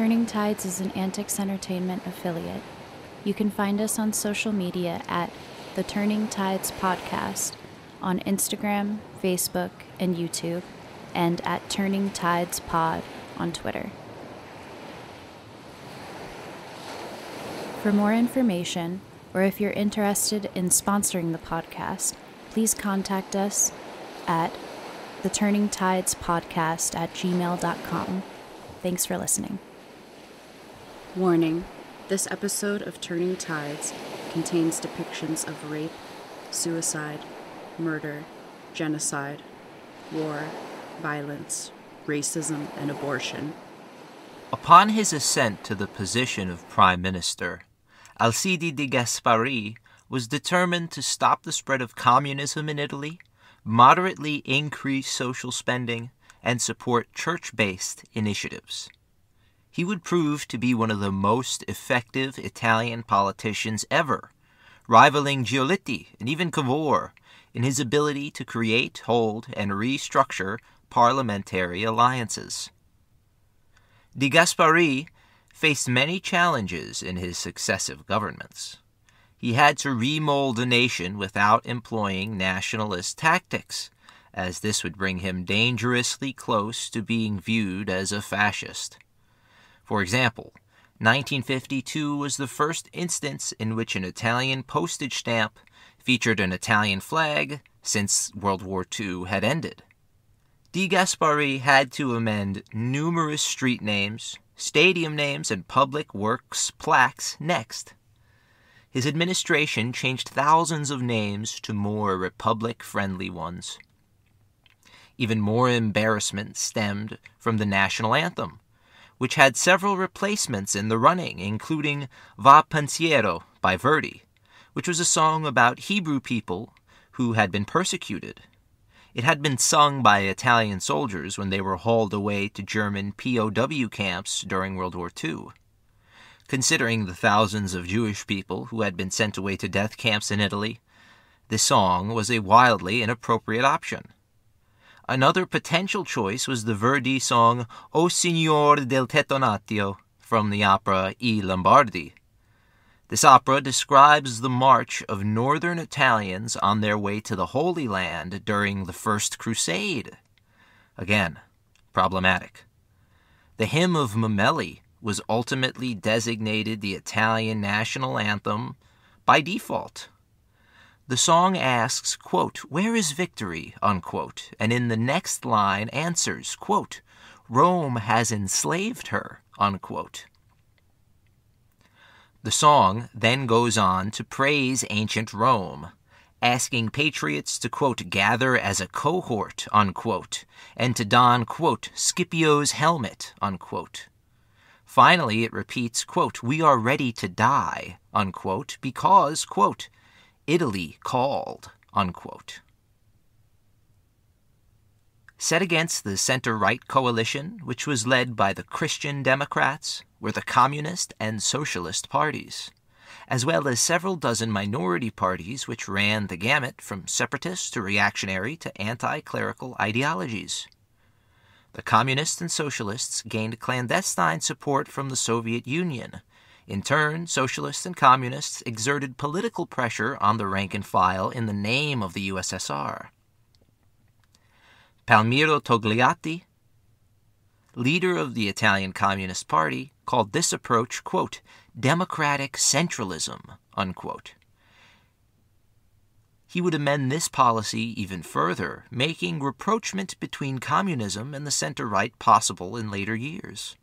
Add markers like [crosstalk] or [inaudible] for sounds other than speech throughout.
Turning Tides is an AntiKs Entertainment affiliate. You can find us on social media at the Turning Tides Podcast on Instagram, Facebook, and YouTube, and at Turning Tides Pod on Twitter. For more information, or if you're interested in sponsoring the podcast, please contact us at the Turning Tides Podcast at gmail.com. Thanks for listening. Warning this episode of Turning Tides contains depictions of rape, suicide, murder, genocide, war, violence, racism, and abortion. Upon his ascent to the position of Prime Minister, Alcide de Gasperi was determined to stop the spread of communism in Italy, moderately increase social spending, and support church based initiatives he would prove to be one of the most effective Italian politicians ever, rivaling Giolitti and even Cavour in his ability to create, hold, and restructure parliamentary alliances. De Gasperi faced many challenges in his successive governments. He had to remold a nation without employing nationalist tactics, as this would bring him dangerously close to being viewed as a fascist. For example, 1952 was the first instance in which an Italian postage stamp featured an Italian flag since World War II had ended. De Gasperi had to amend numerous street names, stadium names, and public works plaques next. His administration changed thousands of names to more republic friendly ones. Even more embarrassment stemmed from the national anthem, which had several replacements in the running, including Va Pensiero by Verdi, which was a song about Hebrew people who had been persecuted. It had been sung by Italian soldiers when they were hauled away to German POW camps during World War II. Considering the thousands of Jewish people who had been sent away to death camps in Italy, this song was a wildly inappropriate option. Another potential choice was the Verdi song O Signor del tetto natio from the opera I Lombardi. This opera describes the march of northern Italians on their way to the Holy Land during the First Crusade. Again, problematic. The Hymn of Mameli was ultimately designated the Italian national anthem by default the song asks, quote, Where is victory? Unquote, and in the next line answers, quote, Rome has enslaved her. Unquote. The song then goes on to praise ancient Rome, asking patriots to, quote, gather as a cohort, unquote, and to don, quote, Scipio's helmet, unquote. Finally, it repeats, quote, we are ready to die, unquote, because, quote, Italy called. Unquote. Set against the center right coalition, which was led by the Christian Democrats, were the Communist and Socialist parties, as well as several dozen minority parties which ran the gamut from separatist to reactionary to anti clerical ideologies. The Communists and Socialists gained clandestine support from the Soviet Union, in turn, socialists and communists exerted political pressure on the rank and file in the name of the USSR. Palmiro Togliatti, leader of the Italian Communist Party, called this approach, quote, democratic centralism, unquote. He would amend this policy even further, making rapprochement between communism and the center right possible in later years.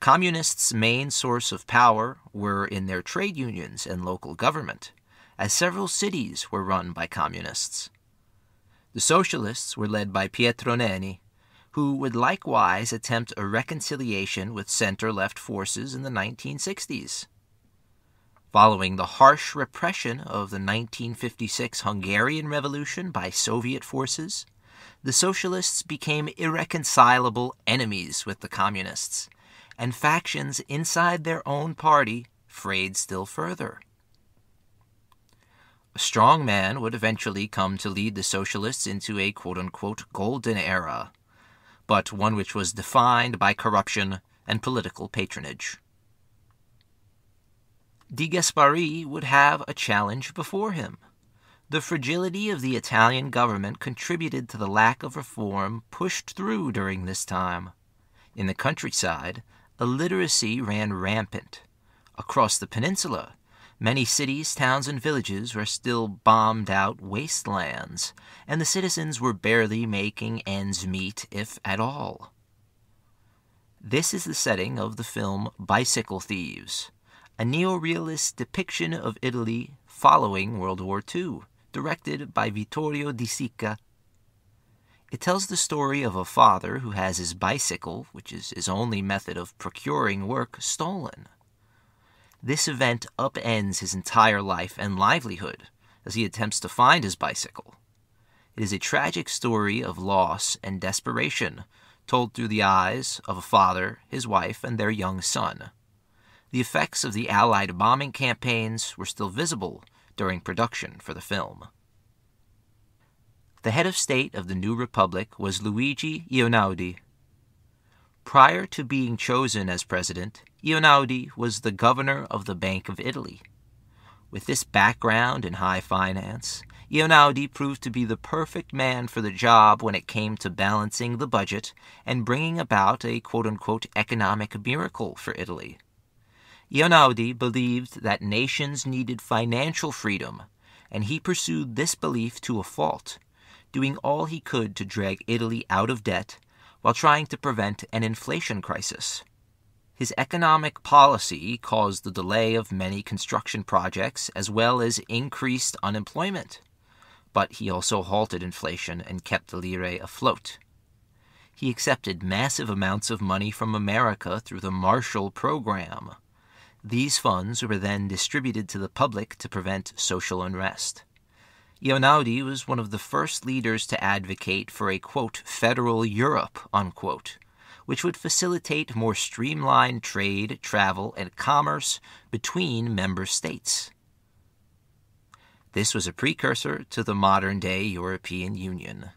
Communists' main source of power were in their trade unions and local government, as several cities were run by communists. The socialists were led by Pietro Nenni, who would likewise attempt a reconciliation with center left forces in the 1960s. Following the harsh repression of the 1956 Hungarian Revolution by Soviet forces, the socialists became irreconcilable enemies with the communists and factions inside their own party frayed still further. A strong man would eventually come to lead the socialists into a quote unquote golden era, but one which was defined by corruption and political patronage. De Gasperi would have a challenge before him. The fragility of the Italian government contributed to the lack of reform pushed through during this time. In the countryside, illiteracy ran rampant. Across the peninsula, many cities, towns, and villages were still bombed out wastelands, and the citizens were barely making ends meet, if at all. This is the setting of the film Bicycle Thieves, a neorealist depiction of Italy following World War II, directed by Vittorio De Sica. It tells the story of a father who has his bicycle, which is his only method of procuring work, stolen. This event upends his entire life and livelihood as he attempts to find his bicycle. It is a tragic story of loss and desperation, told through the eyes of a father, his wife, and their young son. The effects of the Allied bombing campaigns were still visible during production for the film. The head of state of the new republic was Luigi Einaudi. Prior to being chosen as president, Einaudi was the governor of the Bank of Italy. With this background in high finance, Einaudi proved to be the perfect man for the job when it came to balancing the budget and bringing about a quote unquote economic miracle for Italy. Einaudi believed that nations needed financial freedom, and he pursued this belief to a fault, doing all he could to drag Italy out of debt while trying to prevent an inflation crisis. His economic policy caused the delay of many construction projects as well as increased unemployment, but he also halted inflation and kept the lire afloat. He accepted massive amounts of money from America through the Marshall Program these funds were then distributed to the public to prevent social unrest. Einaudi was one of the first leaders to advocate for a quote, federal Europe, unquote, which would facilitate more streamlined trade, travel, and commerce between member states. This was a precursor to the modern day European Union.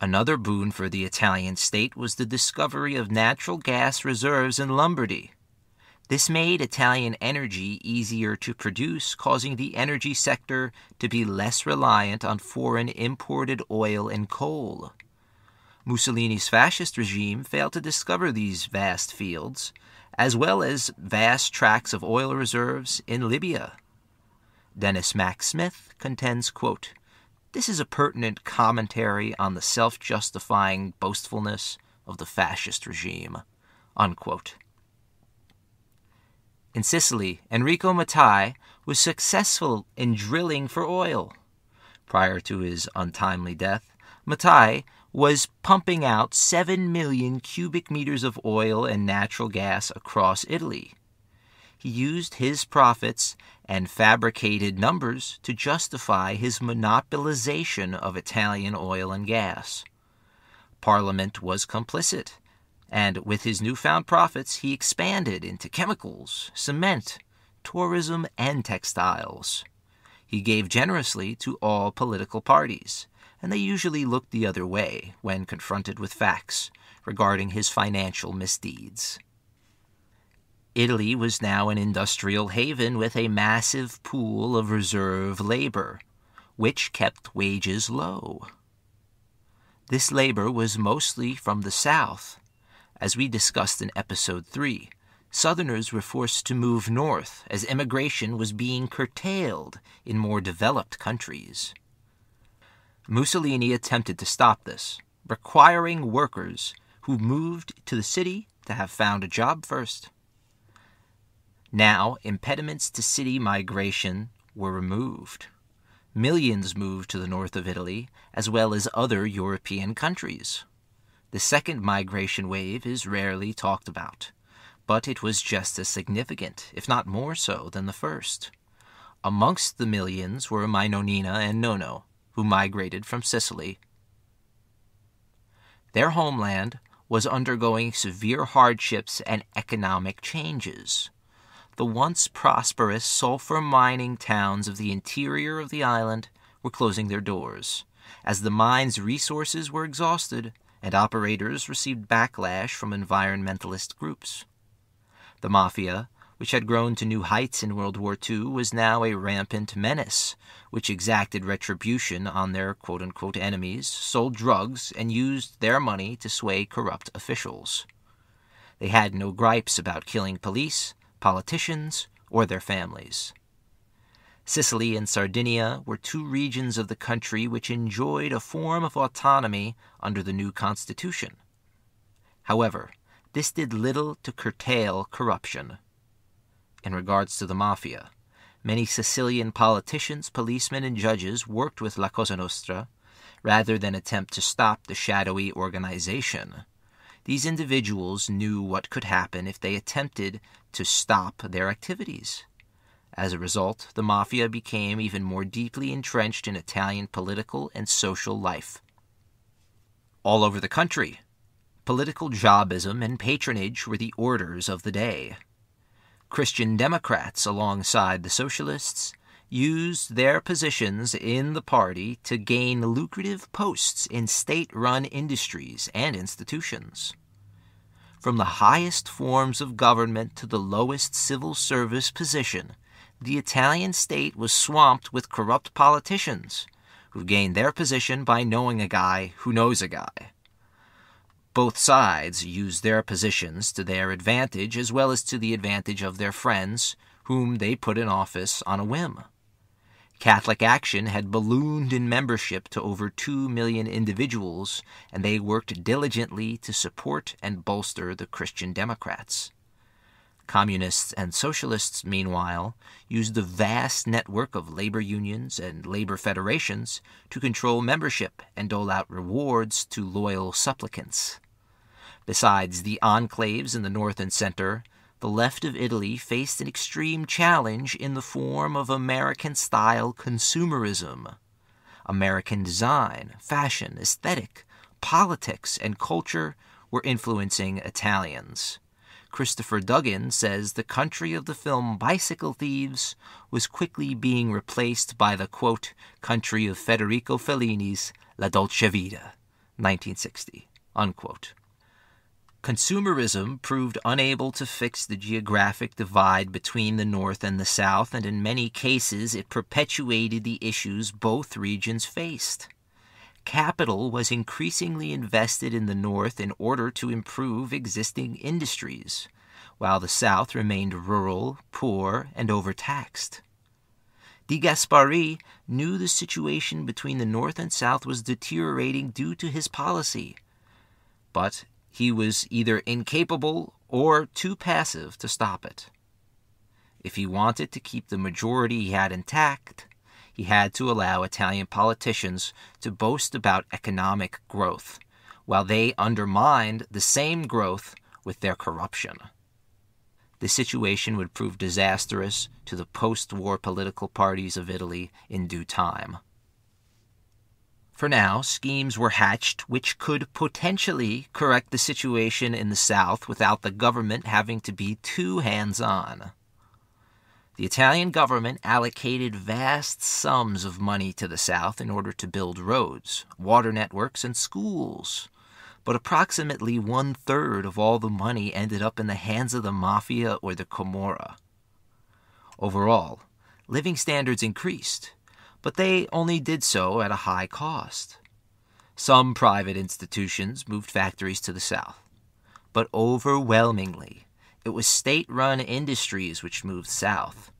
Another boon for the Italian state was the discovery of natural gas reserves in Lombardy. This made Italian energy easier to produce, causing the energy sector to be less reliant on foreign imported oil and coal. Mussolini's fascist regime failed to discover these vast fields, as well as vast tracts of oil reserves in Libya. Denis Mack Smith contends, quote, this is a pertinent commentary on the self justifying boastfulness of the fascist regime. Unquote. In Sicily, Enrico Mattei was successful in drilling for oil. Prior to his untimely death, Mattei was pumping out 7 million cubic meters of oil and natural gas across Italy he used his profits and fabricated numbers to justify his monopolization of Italian oil and gas. Parliament was complicit, and with his newfound profits, he expanded into chemicals, cement, tourism, and textiles. He gave generously to all political parties, and they usually looked the other way when confronted with facts regarding his financial misdeeds. Italy was now an industrial haven with a massive pool of reserve labor, which kept wages low. This labor was mostly from the South. As we discussed in Episode 3, Southerners were forced to move north as immigration was being curtailed in more developed countries. Mussolini attempted to stop this, requiring workers who moved to the city to have found a job first. Now, impediments to city migration were removed. Millions moved to the north of Italy, as well as other European countries. The second migration wave is rarely talked about, but it was just as significant, if not more so, than the first. Amongst the millions were Minonina and Nono, who migrated from Sicily. Their homeland was undergoing severe hardships and economic changes the once prosperous sulfur mining towns of the interior of the island were closing their doors, as the mine's resources were exhausted and operators received backlash from environmentalist groups. The mafia, which had grown to new heights in World War II, was now a rampant menace, which exacted retribution on their quote unquote enemies, sold drugs, and used their money to sway corrupt officials. They had no gripes about killing police, politicians, or their families. Sicily and Sardinia were two regions of the country which enjoyed a form of autonomy under the new constitution. However, this did little to curtail corruption. In regards to the mafia, many Sicilian politicians, policemen, and judges worked with La Cosa Nostra rather than attempt to stop the shadowy organization. These individuals knew what could happen if they attempted to stop their activities. As a result, the mafia became even more deeply entrenched in Italian political and social life. All over the country, political jobism and patronage were the orders of the day. Christian Democrats, alongside the Socialists, used their positions in the party to gain lucrative posts in state run industries and institutions. From the highest forms of government to the lowest civil service position, the Italian state was swamped with corrupt politicians who gained their position by knowing a guy who knows a guy. Both sides used their positions to their advantage as well as to the advantage of their friends, whom they put in office on a whim. Catholic Action had ballooned in membership to over 2 million individuals, and they worked diligently to support and bolster the Christian Democrats. Communists and socialists, meanwhile, used the vast network of labor unions and labor federations to control membership and dole out rewards to loyal supplicants. Besides the enclaves in the north and center, the left of Italy faced an extreme challenge in the form of American style consumerism. American design, fashion, aesthetic, politics, and culture were influencing Italians. Christopher Duggan says the country of the film Bicycle Thieves was quickly being replaced by the quote, country of Federico Fellini's La Dolce Vita, 1960. Unquote. Consumerism proved unable to fix the geographic divide between the North and the South, and in many cases it perpetuated the issues both regions faced capital was increasingly invested in the North in order to improve existing industries, while the South remained rural, poor, and overtaxed. De Gasperi knew the situation between the North and South was deteriorating due to his policy, but he was either incapable or too passive to stop it. If he wanted to keep the majority he had intact, he had to allow Italian politicians to boast about economic growth, while they undermined the same growth with their corruption. The situation would prove disastrous to the post war political parties of Italy in due time. For now, schemes were hatched which could potentially correct the situation in the South without the government having to be too hands on. The Italian government allocated vast sums of money to the South in order to build roads, water networks, and schools. But approximately one third of all the money ended up in the hands of the mafia or the Camorra. Overall, living standards increased, but they only did so at a high cost. Some private institutions moved factories to the South, but overwhelmingly, it was state run industries which moved south,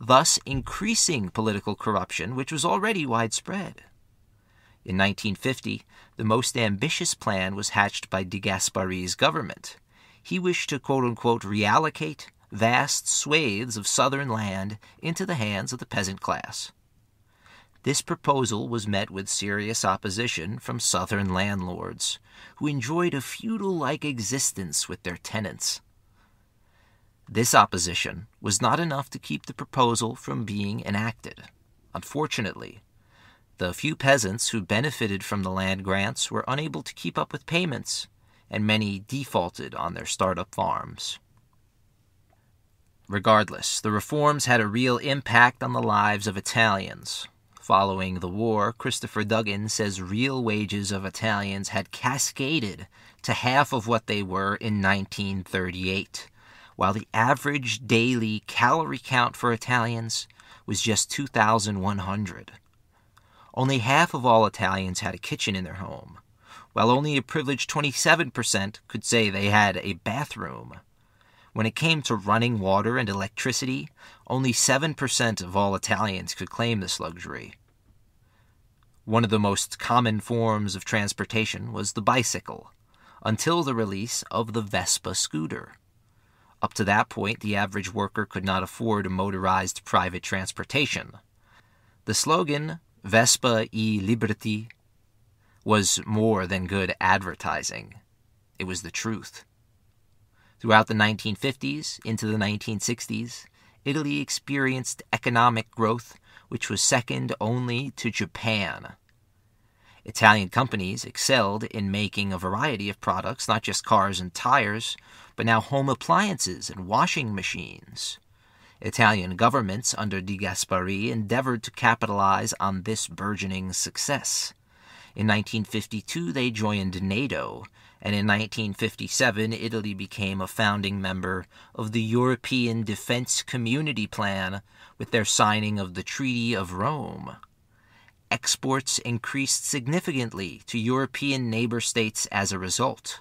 thus increasing political corruption, which was already widespread. In 1950, the most ambitious plan was hatched by de Gasperi's government. He wished to quote unquote reallocate vast swathes of southern land into the hands of the peasant class. This proposal was met with serious opposition from southern landlords, who enjoyed a feudal like existence with their tenants. This opposition was not enough to keep the proposal from being enacted. Unfortunately, the few peasants who benefited from the land grants were unable to keep up with payments, and many defaulted on their startup farms. Regardless, the reforms had a real impact on the lives of Italians. following the war, Christopher Duggan says real wages of Italians had cascaded to half of what they were in 1938, while the average daily calorie count for Italians was just 2,100. Only half of all Italians had a kitchen in their home, while only a privileged 27% could say they had a bathroom. When it came to running water and electricity, only 7% of all Italians could claim this luxury. One of the most common forms of transportation was the bicycle, until the release of the Vespa scooter. Up to that point, the average worker could not afford a motorized private transportation. The slogan, Vespa e Liberty, was more than good advertising. It was the truth. Throughout the 1950s into the 1960s, Italy experienced economic growth which was second only to Japan. Italian companies excelled in making a variety of products, not just cars and tires, but now home appliances and washing machines. Italian governments under De Gasperi endeavored to capitalize on this burgeoning success. In 1952, they joined NATO and in 1957 Italy became a founding member of the European Defense Community Plan with their signing of the Treaty of Rome. Exports increased significantly to European neighbor states as a result.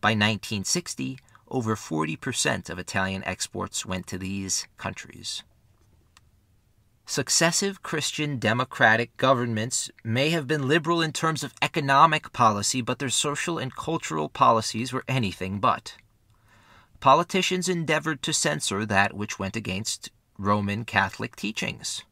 By 1960, over 40% of Italian exports went to these countries. Successive Christian democratic governments may have been liberal in terms of economic policy, but their social and cultural policies were anything but. Politicians endeavored to censor that which went against Roman Catholic teachings.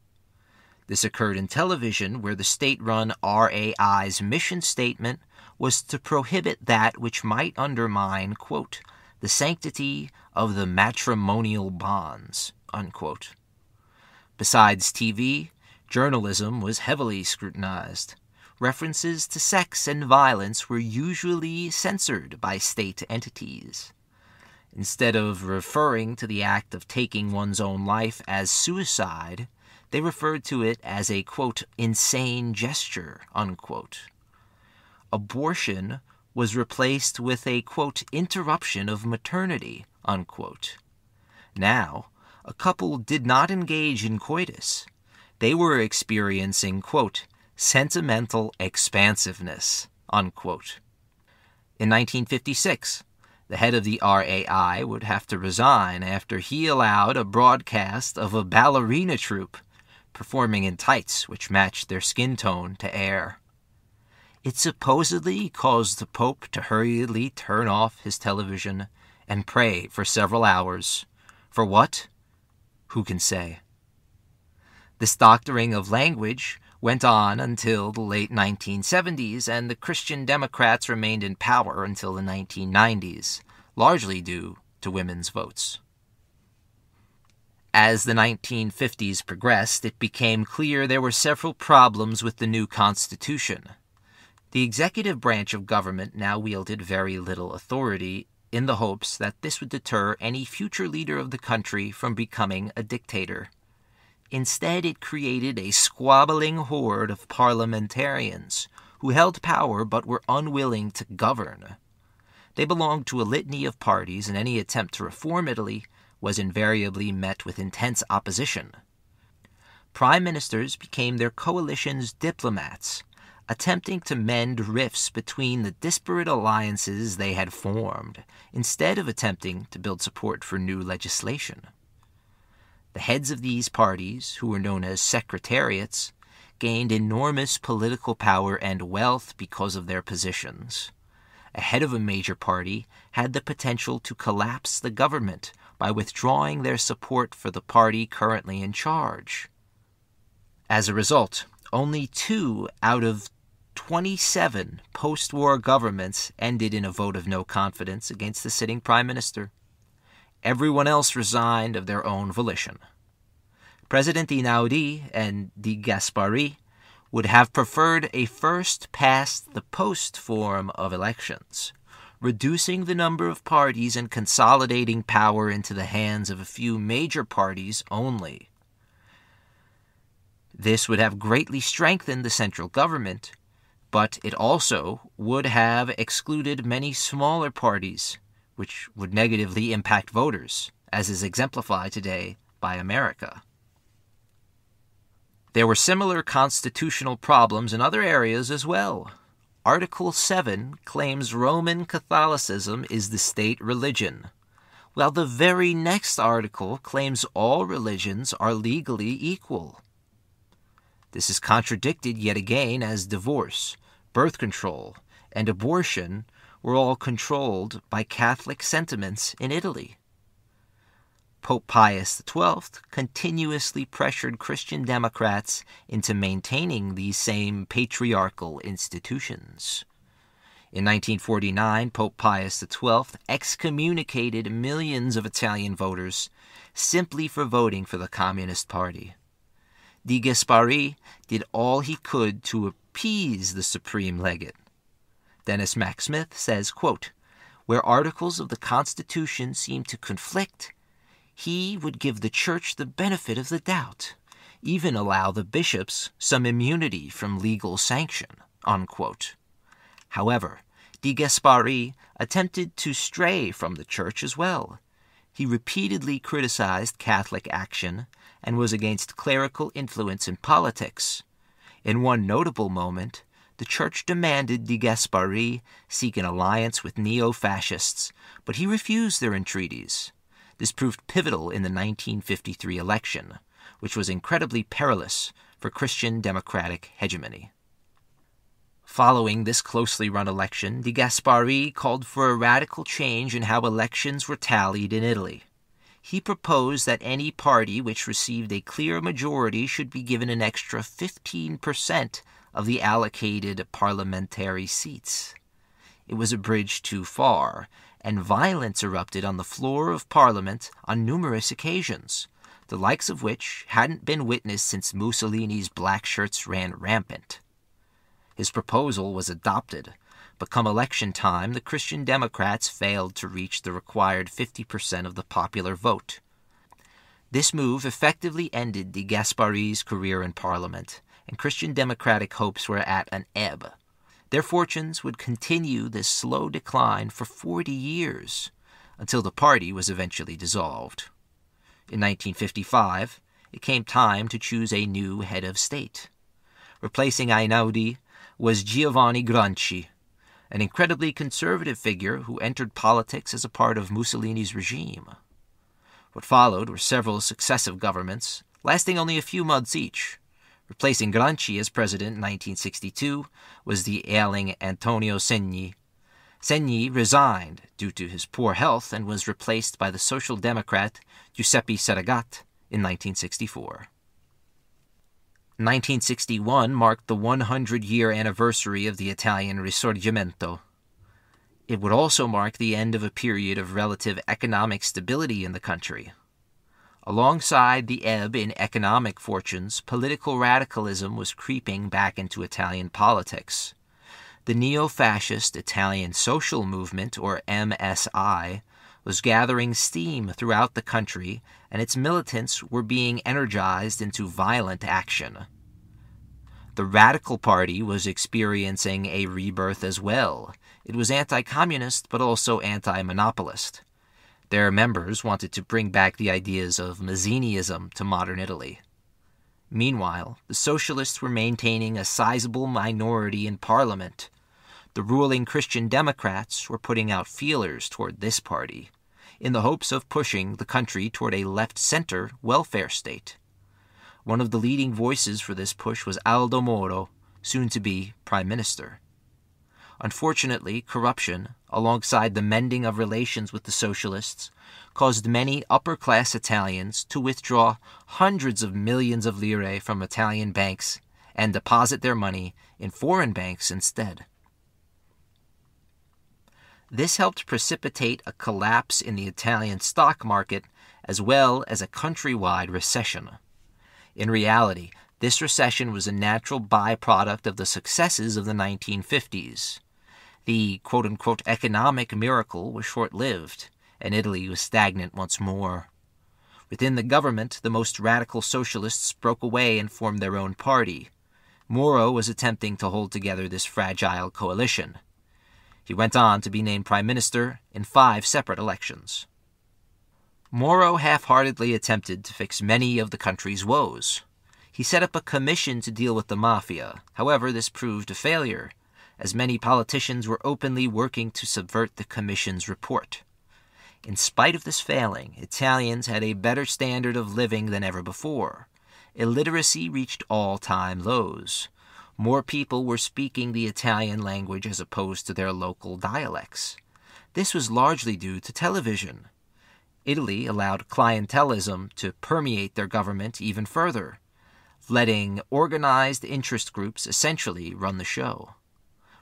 This occurred in television, where the state run RAI's mission statement was to prohibit that which might undermine, quote, the sanctity of the matrimonial bonds, unquote. Besides TV, journalism was heavily scrutinized. References to sex and violence were usually censored by state entities. Instead of referring to the act of taking one's own life as suicide, they referred to it as a, quote, insane gesture, unquote. Abortion was replaced with a, quote, interruption of maternity, unquote. Now, a couple did not engage in coitus. They were experiencing, quote, sentimental expansiveness, unquote. In 1956, the head of the RAI would have to resign after he allowed a broadcast of a ballerina troupe performing in tights which matched their skin tone to air. It supposedly caused the Pope to hurriedly turn off his television and pray for several hours. For what? Who can say? This doctoring of language went on until the late 1970s, and the Christian Democrats remained in power until the 1990s, largely due to women's votes. As the 1950s progressed, it became clear there were several problems with the new Constitution. The executive branch of government now wielded very little authority in the hopes that this would deter any future leader of the country from becoming a dictator. Instead, it created a squabbling horde of parliamentarians who held power but were unwilling to govern. They belonged to a litany of parties, and any attempt to reform Italy was invariably met with intense opposition. Prime ministers became their coalition's diplomats, attempting to mend rifts between the disparate alliances they had formed, instead of attempting to build support for new legislation. The heads of these parties, who were known as secretariats, gained enormous political power and wealth because of their positions. A head of a major party had the potential to collapse the government by withdrawing their support for the party currently in charge. As a result, only two out of 27 post war governments ended in a vote of no confidence against the sitting prime minister. Everyone else resigned of their own volition. President Einaudi and De Gasperi would have preferred a first past the post form of elections, reducing the number of parties and consolidating power into the hands of a few major parties only. This would have greatly strengthened the central government, but it also would have excluded many smaller parties, which would negatively impact voters, as is exemplified today by America. There were similar constitutional problems in other areas as well. Article 7 claims Roman Catholicism is the state religion, while the very next article claims all religions are legally equal. This is contradicted yet again as divorce, birth control, and abortion were all controlled by Catholic sentiments in Italy. Pope Pius XII continuously pressured Christian Democrats into maintaining these same patriarchal institutions. In 1949, Pope Pius XII excommunicated millions of Italian voters simply for voting for the Communist Party. De Gasperi did all he could to appease the supreme legate. Denis Mack Smith says, quote, Where articles of the Constitution seem to conflict, he would give the church the benefit of the doubt, even allow the bishops some immunity from legal sanction. Unquote. However, De Gasperi attempted to stray from the church as well. He repeatedly criticized Catholic action and was against clerical influence in politics, in one notable moment, the church demanded de Gasperi seek an alliance with neo fascists, but he refused their entreaties. This proved pivotal in the 1953 election, which was incredibly perilous for Christian democratic hegemony. Following this closely run election, de Gasperi called for a radical change in how elections were tallied in Italy he proposed that any party which received a clear majority should be given an extra 15% of the allocated parliamentary seats. It was a bridge too far, and violence erupted on the floor of Parliament on numerous occasions, the likes of which hadn't been witnessed since Mussolini's black shirts ran rampant. His proposal was adopted, but come election time, the Christian Democrats failed to reach the required 50% of the popular vote. This move effectively ended de Gasperi's career in Parliament, and Christian Democratic hopes were at an ebb. Their fortunes would continue this slow decline for 40 years, until the party was eventually dissolved. In 1955, it came time to choose a new head of state. Replacing Einaudi was Giovanni Gronchi, an incredibly conservative figure who entered politics as a part of Mussolini's regime. What followed were several successive governments, lasting only a few months each. Replacing Gronchi as president in 1962 was the ailing Antonio Segni. Segni resigned due to his poor health and was replaced by the Social Democrat Giuseppe Saragat in 1964. 1961 marked the 100 year anniversary of the Italian Risorgimento. It would also mark the end of a period of relative economic stability in the country. Alongside the ebb in economic fortunes, political radicalism was creeping back into Italian politics. The neo fascist Italian Social Movement, or MSI, was gathering steam throughout the country, and its militants were being energized into violent action. The Radical Party was experiencing a rebirth as well. It was anti communist, but also anti monopolist. Their members wanted to bring back the ideas of Mazziniism to modern Italy. Meanwhile, the socialists were maintaining a sizable minority in parliament. The ruling Christian Democrats were putting out feelers toward this party in the hopes of pushing the country toward a left center welfare state. One of the leading voices for this push was Aldo Moro, soon to be Prime Minister. Unfortunately, corruption, alongside the mending of relations with the socialists, caused many upper class Italians to withdraw hundreds of millions of lire from Italian banks and deposit their money in foreign banks instead. This helped precipitate a collapse in the Italian stock market as well as a countrywide recession. In reality, this recession was a natural byproduct of the successes of the 1950s. The quote unquote economic miracle was short lived, and Italy was stagnant once more. Within the government, the most radical socialists broke away and formed their own party. Moro was attempting to hold together this fragile coalition. He went on to be named prime minister in five separate elections. Moro half heartedly attempted to fix many of the country's woes. He set up a commission to deal with the mafia. However, this proved a failure, as many politicians were openly working to subvert the commission's report. In spite of this failing, Italians had a better standard of living than ever before. Illiteracy reached all time lows more people were speaking the Italian language as opposed to their local dialects. This was largely due to television. Italy allowed clientelism to permeate their government even further, letting organized interest groups essentially run the show.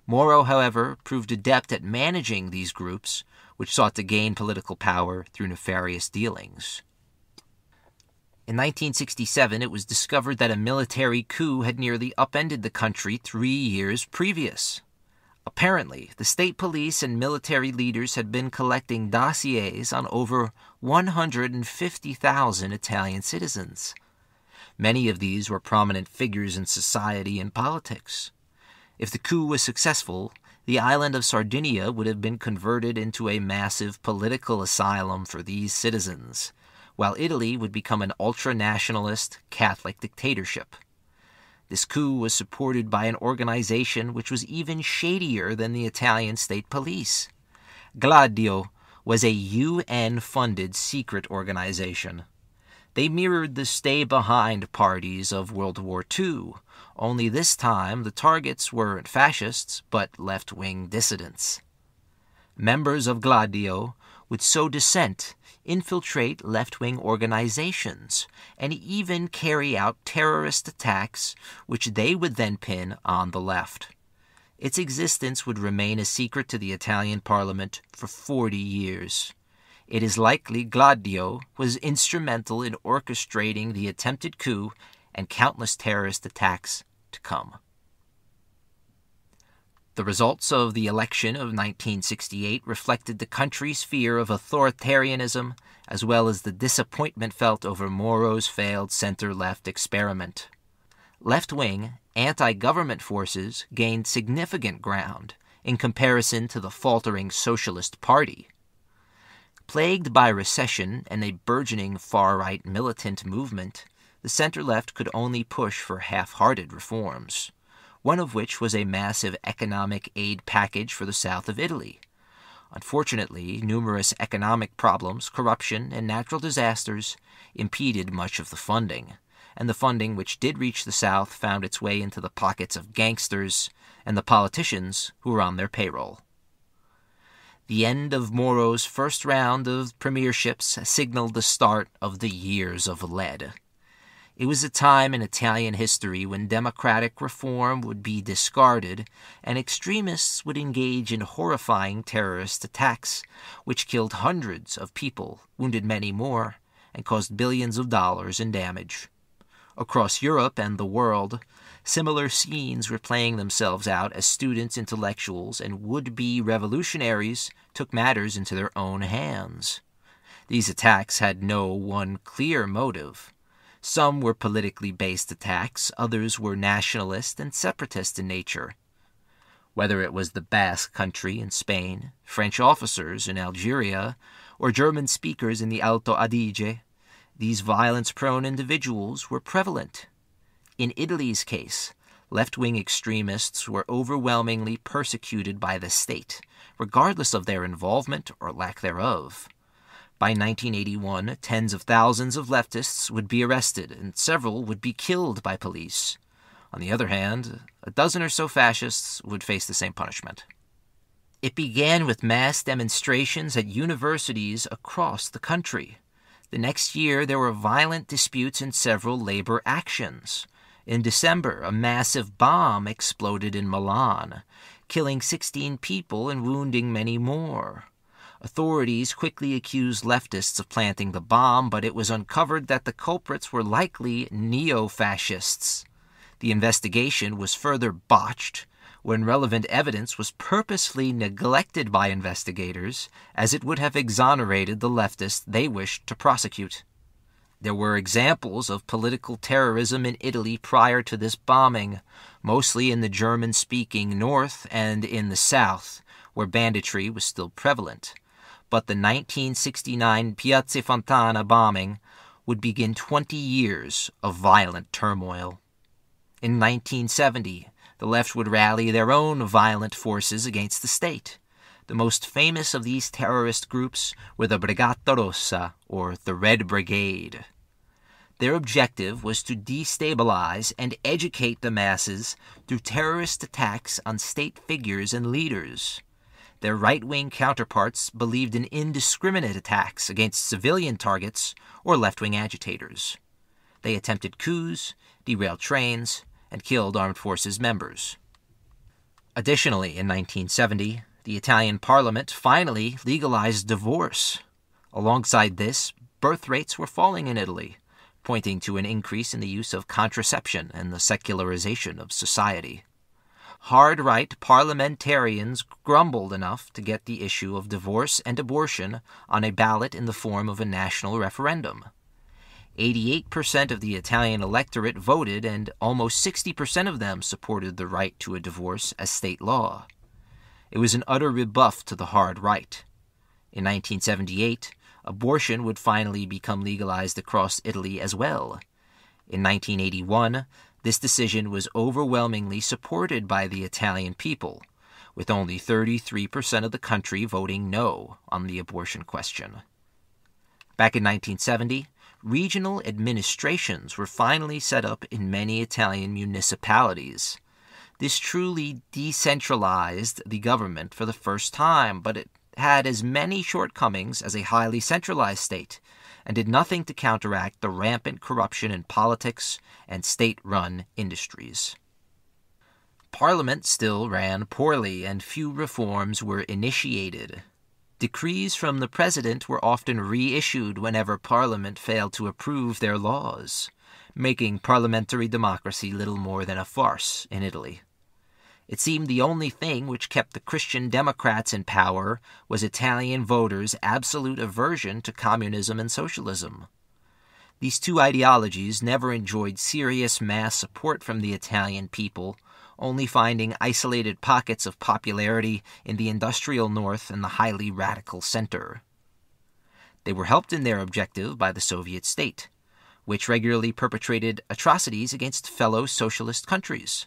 Moro, however, proved adept at managing these groups, which sought to gain political power through nefarious dealings. In 1967, it was discovered that a military coup had nearly upended the country three years previous. Apparently, the state police and military leaders had been collecting dossiers on over 150,000 Italian citizens. Many of these were prominent figures in society and politics. If the coup was successful, the island of Sardinia would have been converted into a massive political asylum for these citizens while Italy would become an ultra nationalist Catholic dictatorship. This coup was supported by an organization which was even shadier than the Italian state police. Gladio was a UN funded secret organization. They mirrored the stay behind parties of World War II, only this time the targets weren't fascists but left wing dissidents. Members of Gladio would sow dissent infiltrate left wing organizations, and even carry out terrorist attacks, which they would then pin on the left. Its existence would remain a secret to the Italian parliament for 40 years. It is likely Gladio was instrumental in orchestrating the attempted coup and countless terrorist attacks to come. The results of the election of 1968 reflected the country's fear of authoritarianism as well as the disappointment felt over Moro's failed center left experiment. Left wing, anti government forces gained significant ground in comparison to the faltering Socialist Party. Plagued by recession and a burgeoning far right militant movement, the center left could only push for half hearted reforms one of which was a massive economic aid package for the south of Italy. Unfortunately, numerous economic problems, corruption, and natural disasters impeded much of the funding, and the funding which did reach the South found its way into the pockets of gangsters and the politicians who were on their payroll. The end of Moro's first round of premierships signaled the start of the years of lead. It was a time in Italian history when democratic reform would be discarded and extremists would engage in horrifying terrorist attacks, which killed hundreds of people, wounded many more, and caused billions of dollars in damage. Across Europe and the world, similar scenes were playing themselves out as students, intellectuals, and would be revolutionaries took matters into their own hands. These attacks had no one clear motive. Some were politically based attacks, others were nationalist and separatist in nature. Whether it was the Basque country in Spain, French officers in Algeria, or German speakers in the Alto Adige, these violence prone individuals were prevalent. In Italy's case, left wing extremists were overwhelmingly persecuted by the state, regardless of their involvement or lack thereof. By 1981, tens of thousands of leftists would be arrested, and several would be killed by police. On the other hand, a dozen or so fascists would face the same punishment. It began with mass demonstrations at universities across the country. The next year, there were violent disputes and several labor actions. In December, a massive bomb exploded in Milan, killing 16 people and wounding many more. Authorities quickly accused leftists of planting the bomb, but it was uncovered that the culprits were likely neo fascists. The investigation was further botched when relevant evidence was purposely neglected by investigators, as it would have exonerated the leftists they wished to prosecute. There were examples of political terrorism in Italy prior to this bombing, mostly in the German speaking north and in the south, where banditry was still prevalent. But the 1969 Piazza Fontana bombing would begin 20 years of violent turmoil. In 1970, the left would rally their own violent forces against the state. The most famous of these terrorist groups were the Brigata Rossa, or the Red Brigade. Their objective was to destabilize and educate the masses through terrorist attacks on state figures and leaders. Their right wing counterparts believed in indiscriminate attacks against civilian targets or left wing agitators. They attempted coups, derailed trains, and killed armed forces members. Additionally, in 1970, the Italian parliament finally legalized divorce. Alongside this, birth rates were falling in Italy, pointing to an increase in the use of contraception and the secularization of society. Hard right parliamentarians grumbled enough to get the issue of divorce and abortion on a ballot in the form of a national referendum. 88% of the Italian electorate voted, and almost 60% of them supported the right to a divorce as state law. It was an utter rebuff to the hard right. In 1978, abortion would finally become legalized across Italy as well. In 1981, this decision was overwhelmingly supported by the Italian people, with only 33% of the country voting no on the abortion question. Back in 1970, regional administrations were finally set up in many Italian municipalities. This truly decentralized the government for the first time, but it had as many shortcomings as a highly centralized state and did nothing to counteract the rampant corruption in politics and state run industries. Parliament still ran poorly, and few reforms were initiated. Decrees from the President were often reissued whenever Parliament failed to approve their laws, making parliamentary democracy little more than a farce in Italy. It seemed the only thing which kept the Christian Democrats in power was Italian voters' absolute aversion to communism and socialism. These two ideologies never enjoyed serious mass support from the Italian people only finding isolated pockets of popularity in the industrial north and the highly radical center. They were helped in their objective by the Soviet state, which regularly perpetrated atrocities against fellow socialist countries.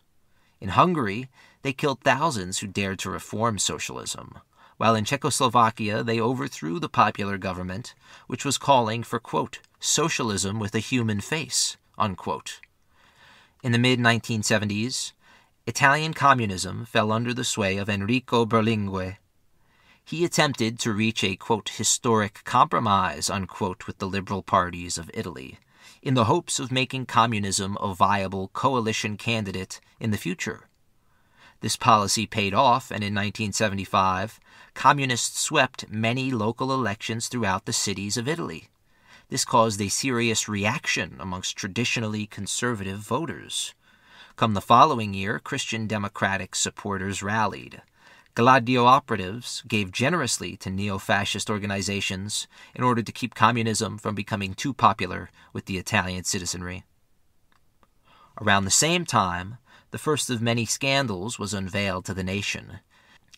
In Hungary, they killed thousands who dared to reform socialism, while in Czechoslovakia they overthrew the popular government, which was calling for, quote, socialism with a human face, unquote. In the mid 1970s, Italian communism fell under the sway of Enrico Berlinguer. He attempted to reach a quote, historic compromise unquote, with the liberal parties of Italy, in the hopes of making communism a viable coalition candidate in the future. This policy paid off, and in 1975, communists swept many local elections throughout the cities of Italy. This caused a serious reaction amongst traditionally conservative voters. Come the following year, Christian Democratic supporters rallied. Gladio operatives gave generously to neo fascist organizations in order to keep communism from becoming too popular with the Italian citizenry. Around the same time, the first of many scandals was unveiled to the nation.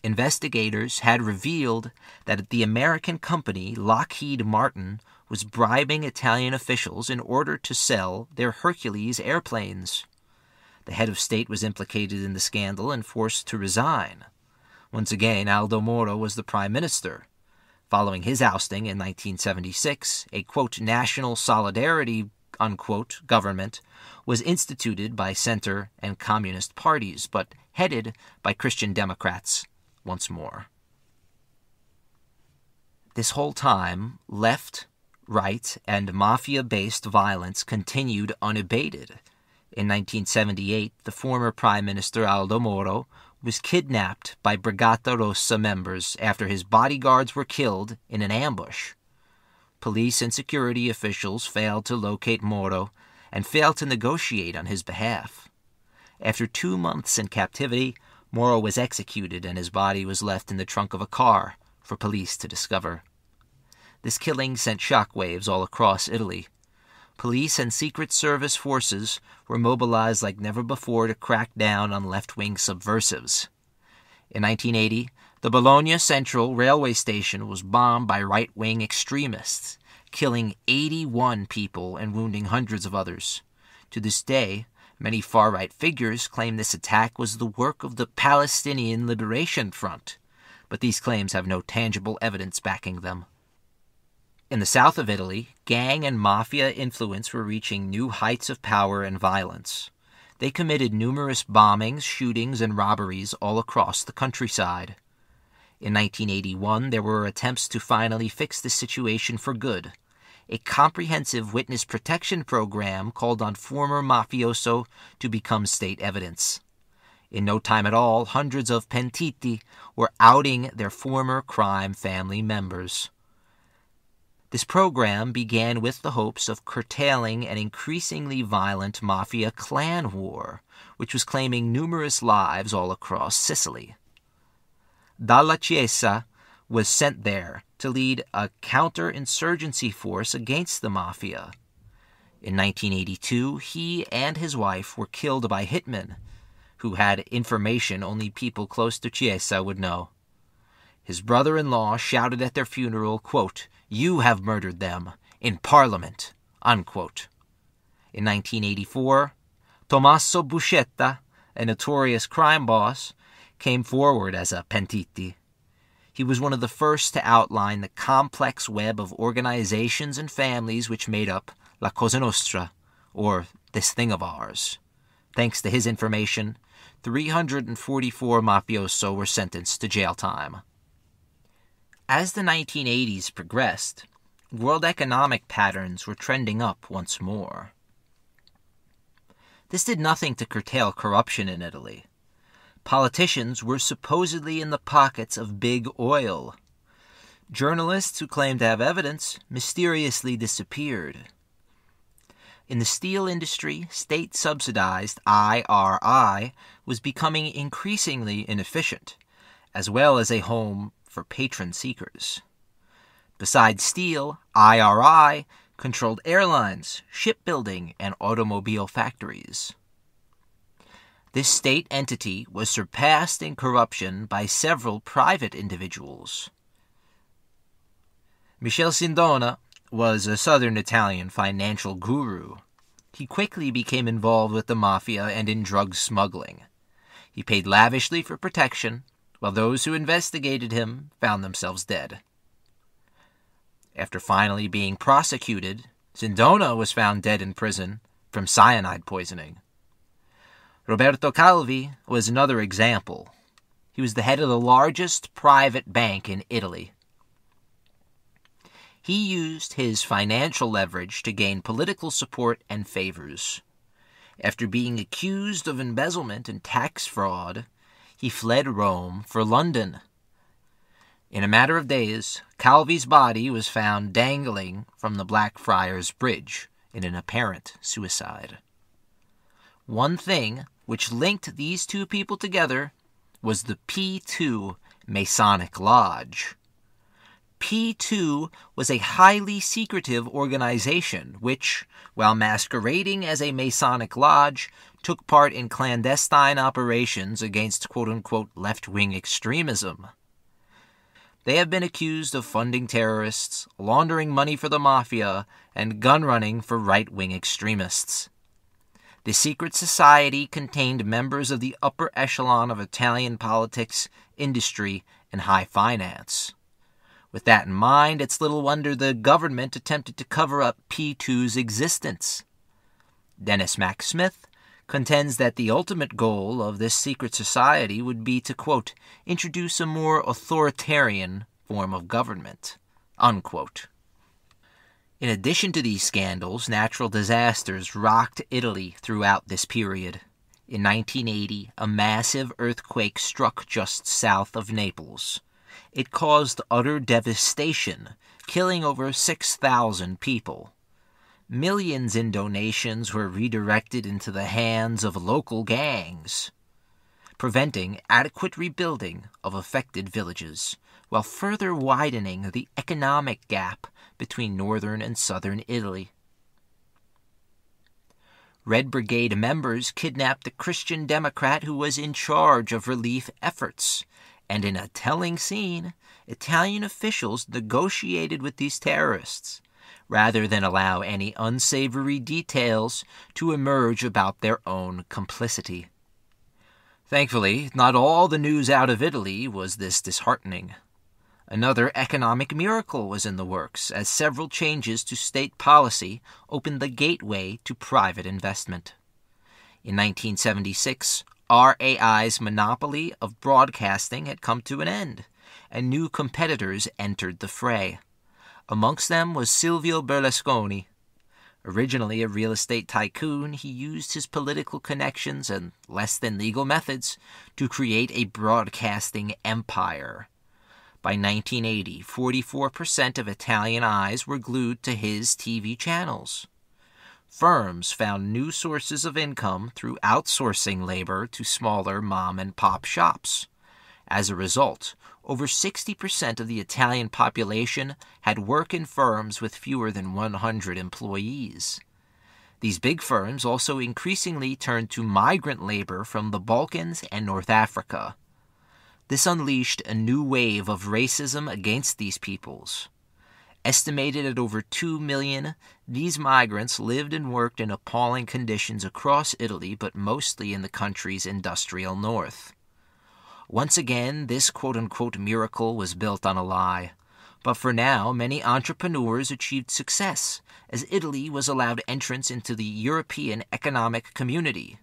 Investigators had revealed that the American company Lockheed Martin was bribing Italian officials in order to sell their Hercules airplanes. The head of state was implicated in the scandal and forced to resign. Once again, Aldo Moro was the prime minister. Following his ousting in 1976, a quote, national solidarity unquote, government was instituted by center and communist parties, but headed by Christian Democrats once more. This whole time, left, right, and mafia based violence continued unabated. In 1978, the former Prime Minister Aldo Moro was kidnapped by Brigata Rossa members after his bodyguards were killed in an ambush. Police and security officials failed to locate Moro and failed to negotiate on his behalf. After two months in captivity, Moro was executed and his body was left in the trunk of a car for police to discover. This killing sent shockwaves all across Italy police and Secret Service forces were mobilized like never before to crack down on left wing subversives. In 1980, the Bologna Central railway station was bombed by right wing extremists, killing 81 people and wounding hundreds of others. To this day, many far right figures claim this attack was the work of the Palestinian Liberation Front, but these claims have no tangible evidence backing them. In the south of Italy, gang and mafia influence were reaching new heights of power and violence. They committed numerous bombings, shootings, and robberies all across the countryside. In 1981, there were attempts to finally fix the situation for good. A comprehensive witness protection program called on former mafioso to become state evidence. In no time at all, hundreds of pentiti were outing their former crime family members. This program began with the hopes of curtailing an increasingly violent mafia clan war, which was claiming numerous lives all across Sicily. Dalla Chiesa was sent there to lead a counterinsurgency force against the mafia. In 1982, he and his wife were killed by hitmen who had information only people close to Chiesa would know. His brother in law shouted at their funeral, quote, You have murdered them in Parliament. Unquote. In 1984, Tommaso Buscetta, a notorious crime boss, came forward as a pentiti. He was one of the first to outline the complex web of organizations and families which made up La Cosa Nostra, or this thing of ours. Thanks to his information, 344 mafioso were sentenced to jail time. As the 1980s progressed, world economic patterns were trending up once more. This did nothing to curtail corruption in Italy. Politicians were supposedly in the pockets of big oil. Journalists who claimed to have evidence mysteriously disappeared. In the steel industry, state subsidized IRI was becoming increasingly inefficient, as well as a home for patron seekers. Besides steel, IRI controlled airlines, shipbuilding, and automobile factories. This state entity was surpassed in corruption by several private individuals. Michel Sindona was a southern Italian financial guru. He quickly became involved with the mafia and in drug smuggling. He paid lavishly for protection while those who investigated him found themselves dead. After finally being prosecuted, Sindona was found dead in prison from cyanide poisoning. Roberto Calvi was another example. He was the head of the largest private bank in Italy. He used his financial leverage to gain political support and favors. After being accused of embezzlement and tax fraud, he fled Rome for London. In a matter of days, Calvi's body was found dangling from the Blackfriars Bridge in an apparent suicide. One thing which linked these two people together was the P2 Masonic Lodge. P2 was a highly secretive organization which, while masquerading as a Masonic lodge, took part in clandestine operations against quote unquote left wing extremism. They have been accused of funding terrorists, laundering money for the mafia, and gun running for right wing extremists. The secret society contained members of the upper echelon of Italian politics, industry, and high finance. With that in mind, it's little wonder the government attempted to cover up P2's existence. Denis Mack Smith contends that the ultimate goal of this secret society would be to, quote, introduce a more authoritarian form of government, unquote. In addition to these scandals, natural disasters rocked Italy throughout this period. In 1980, a massive earthquake struck just south of Naples. It caused utter devastation, killing over 6,000 people. Millions in donations were redirected into the hands of local gangs, preventing adequate rebuilding of affected villages, while further widening the economic gap between northern and southern Italy. Red Brigade members kidnapped the Christian Democrat who was in charge of relief efforts. And in a telling scene, Italian officials negotiated with these terrorists rather than allow any unsavory details to emerge about their own complicity. Thankfully, not all the news out of Italy was this disheartening. Another economic miracle was in the works, as several changes to state policy opened the gateway to private investment. In 1976, RAI's monopoly of broadcasting had come to an end, and new competitors entered the fray. Amongst them was Silvio Berlusconi. Originally a real estate tycoon, he used his political connections and less than legal methods to create a broadcasting empire. By 1980, 44% of Italian eyes were glued to his TV channels. Firms found new sources of income through outsourcing labor to smaller mom and pop shops. As a result, over 60% of the Italian population had work in firms with fewer than 100 employees. These big firms also increasingly turned to migrant labor from the Balkans and North Africa. This unleashed a new wave of racism against these peoples. Estimated at over 2 million, these migrants lived and worked in appalling conditions across Italy, but mostly in the country's industrial north. Once again, this quote unquote miracle was built on a lie. But for now, many entrepreneurs achieved success as Italy was allowed entrance into the European Economic Community.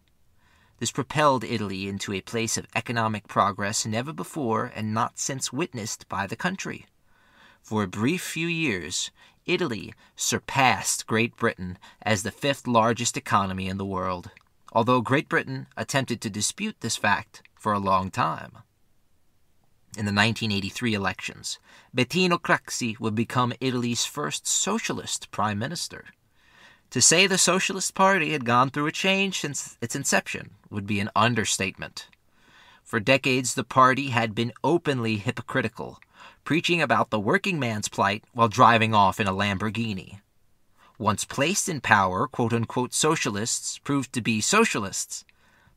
This propelled Italy into a place of economic progress never before and not since witnessed by the country. For a brief few years, Italy surpassed Great Britain as the fifth largest economy in the world, although Great Britain attempted to dispute this fact for a long time. In the 1983 elections, Bettino Craxi would become Italy's first socialist prime minister. To say the Socialist Party had gone through a change since its inception would be an understatement. For decades, the party had been openly hypocritical, preaching about the working man's plight while driving off in a Lamborghini. Once placed in power, quote unquote socialists proved to be socialists,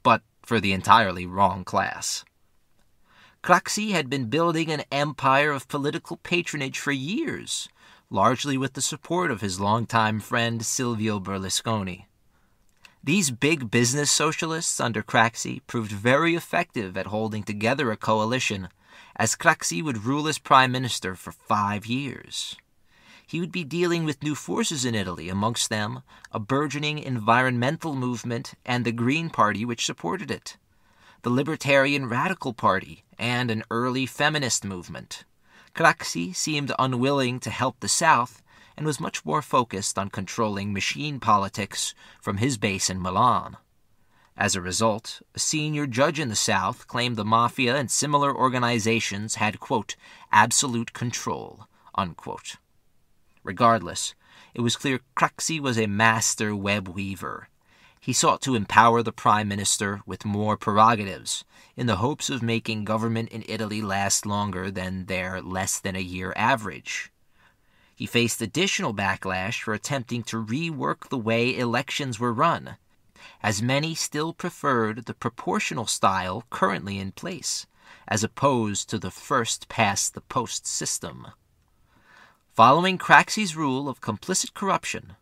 but for the entirely wrong class. Craxi had been building an empire of political patronage for years largely with the support of his longtime friend Silvio Berlusconi. These big business socialists under Craxi proved very effective at holding together a coalition, as Craxi would rule as prime minister for five years. He would be dealing with new forces in Italy, amongst them a burgeoning environmental movement and the Green Party which supported it, the Libertarian Radical Party, and an early feminist movement. Craxi seemed unwilling to help the South and was much more focused on controlling machine politics from his base in Milan. As a result, a senior judge in the South claimed the mafia and similar organizations had, quote, absolute control, unquote. Regardless, it was clear Craxi was a master web weaver he sought to empower the prime minister with more prerogatives, in the hopes of making government in Italy last longer than their less than a year average. He faced additional backlash for attempting to rework the way elections were run, as many still preferred the proportional style currently in place, as opposed to the first past the post system. Following Craxi's rule of complicit corruption,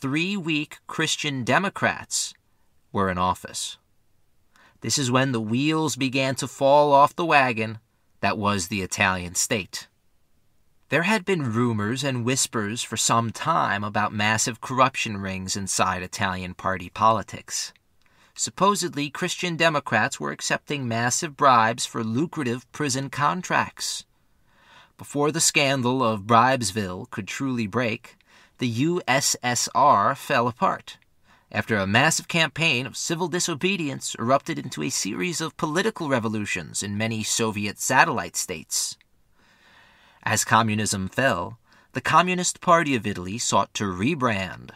three weak Christian Democrats were in office. This is when the wheels began to fall off the wagon that was the Italian state. There had been rumors and whispers for some time about massive corruption rings inside Italian party politics. Supposedly, Christian Democrats were accepting massive bribes for lucrative prison contracts. Before the scandal of Bribesville could truly break, the USSR fell apart after a massive campaign of civil disobedience erupted into a series of political revolutions in many Soviet satellite states. As communism fell, the Communist Party of Italy sought to rebrand.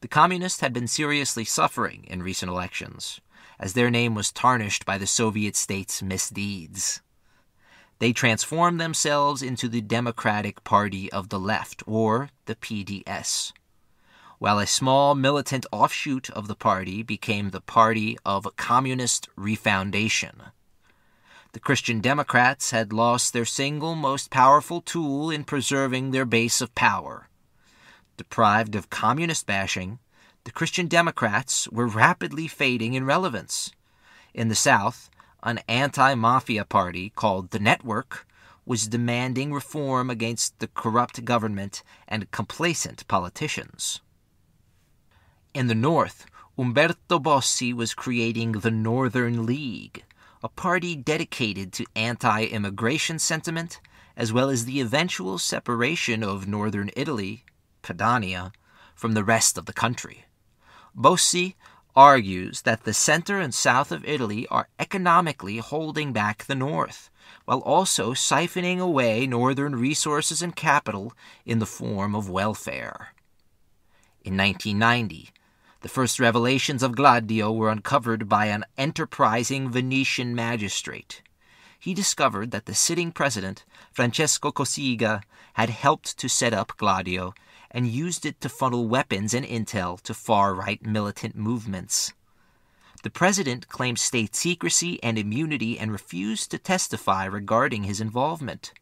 The Communists had been seriously suffering in recent elections, as their name was tarnished by the Soviet state's misdeeds. They transformed themselves into the Democratic Party of the Left, or the PDS. while a small militant offshoot of the party became the Party of Communist Refoundation. The Christian Democrats had lost their single most powerful tool in preserving their base of power. Deprived of communist bashing, the Christian Democrats were rapidly fading in relevance. In the South, an anti mafia party called the Network was demanding reform against the corrupt government and complacent politicians. In the North, Umberto Bossi was creating the Northern League, a party dedicated to anti immigration sentiment as well as the eventual separation of northern Italy, Padania, from the rest of the country. Bossi argues that the center and south of Italy are economically holding back the north, while also siphoning away northern resources and capital in the form of welfare. In 1990, the first revelations of Gladio were uncovered by an enterprising Venetian magistrate. He discovered that the sitting president, Francesco Cossiga, had helped to set up Gladio and used it to funnel weapons and intel to far right militant movements. The president claimed state secrecy and immunity and refused to testify regarding his involvement.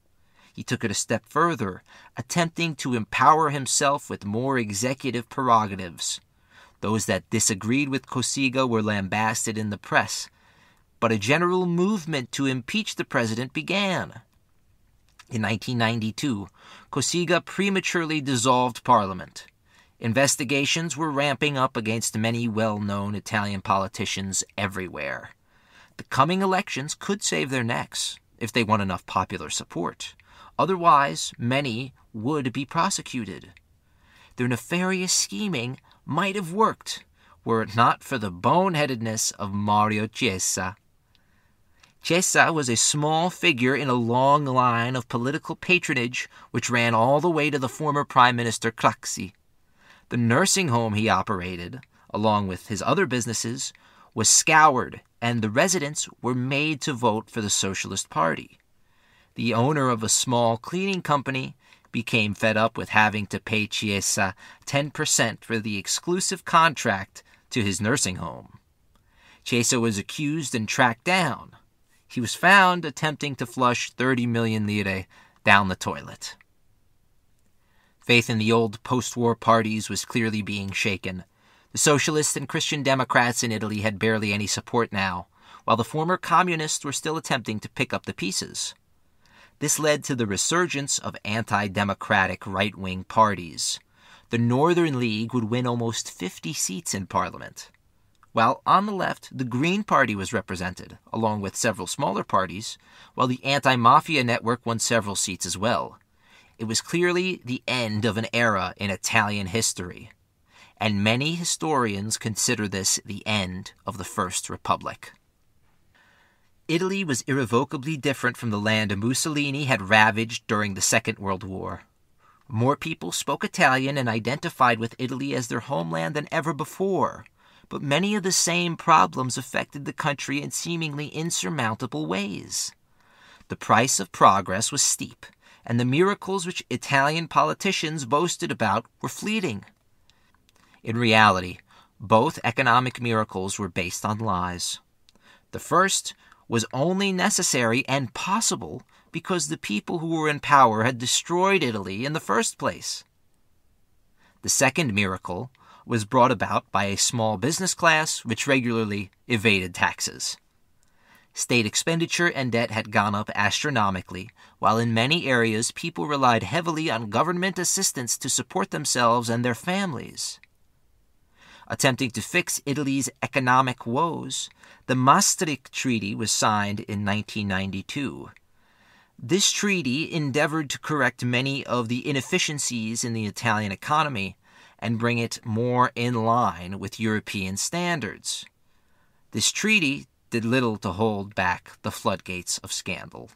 He took it a step further, attempting to empower himself with more executive prerogatives. Those that disagreed with Cossiga were lambasted in the press, but a general movement to impeach the president began. In 1992, Cossiga prematurely dissolved parliament. Investigations were ramping up against many well known Italian politicians everywhere. The coming elections could save their necks if they won enough popular support. Otherwise, many would be prosecuted. Their nefarious scheming might have worked were it not for the boneheadedness of Mario Chiesa. Chiesa was a small figure in a long line of political patronage which ran all the way to the former Prime Minister Craxi. The nursing home he operated, along with his other businesses, was scoured, and the residents were made to vote for the Socialist Party. The owner of a small cleaning company became fed up with having to pay Chiesa 10% for the exclusive contract to his nursing home. Chiesa was accused and tracked down. He was found attempting to flush 30 million lire down the toilet. Faith in the old post war parties was clearly being shaken. The Socialists and Christian Democrats in Italy had barely any support now, while the former Communists were still attempting to pick up the pieces. This led to the resurgence of anti democratic right wing parties. The Northern League would win almost 50 seats in Parliament. While on the left, the Green Party was represented, along with several smaller parties, while the Anti Mafia Network won several seats as well. It was clearly the end of an era in Italian history, and many historians consider this the end of the First Republic. Italy was irrevocably different from the land Mussolini had ravaged during the Second World War. More people spoke Italian and identified with Italy as their homeland than ever before, but many of the same problems affected the country in seemingly insurmountable ways. The price of progress was steep, and the miracles which Italian politicians boasted about were fleeting. In reality, both economic miracles were based on lies. The first was only necessary and possible because the people who were in power had destroyed Italy in the first place. The second miracle was brought about by a small business class which regularly evaded taxes. State expenditure and debt had gone up astronomically, while in many areas people relied heavily on government assistance to support themselves and their families. Attempting to fix Italy's economic woes, the Maastricht Treaty was signed in 1992. This treaty endeavored to correct many of the inefficiencies in the Italian economy and bring it more in line with European standards. This treaty did little to hold back the floodgates of scandal.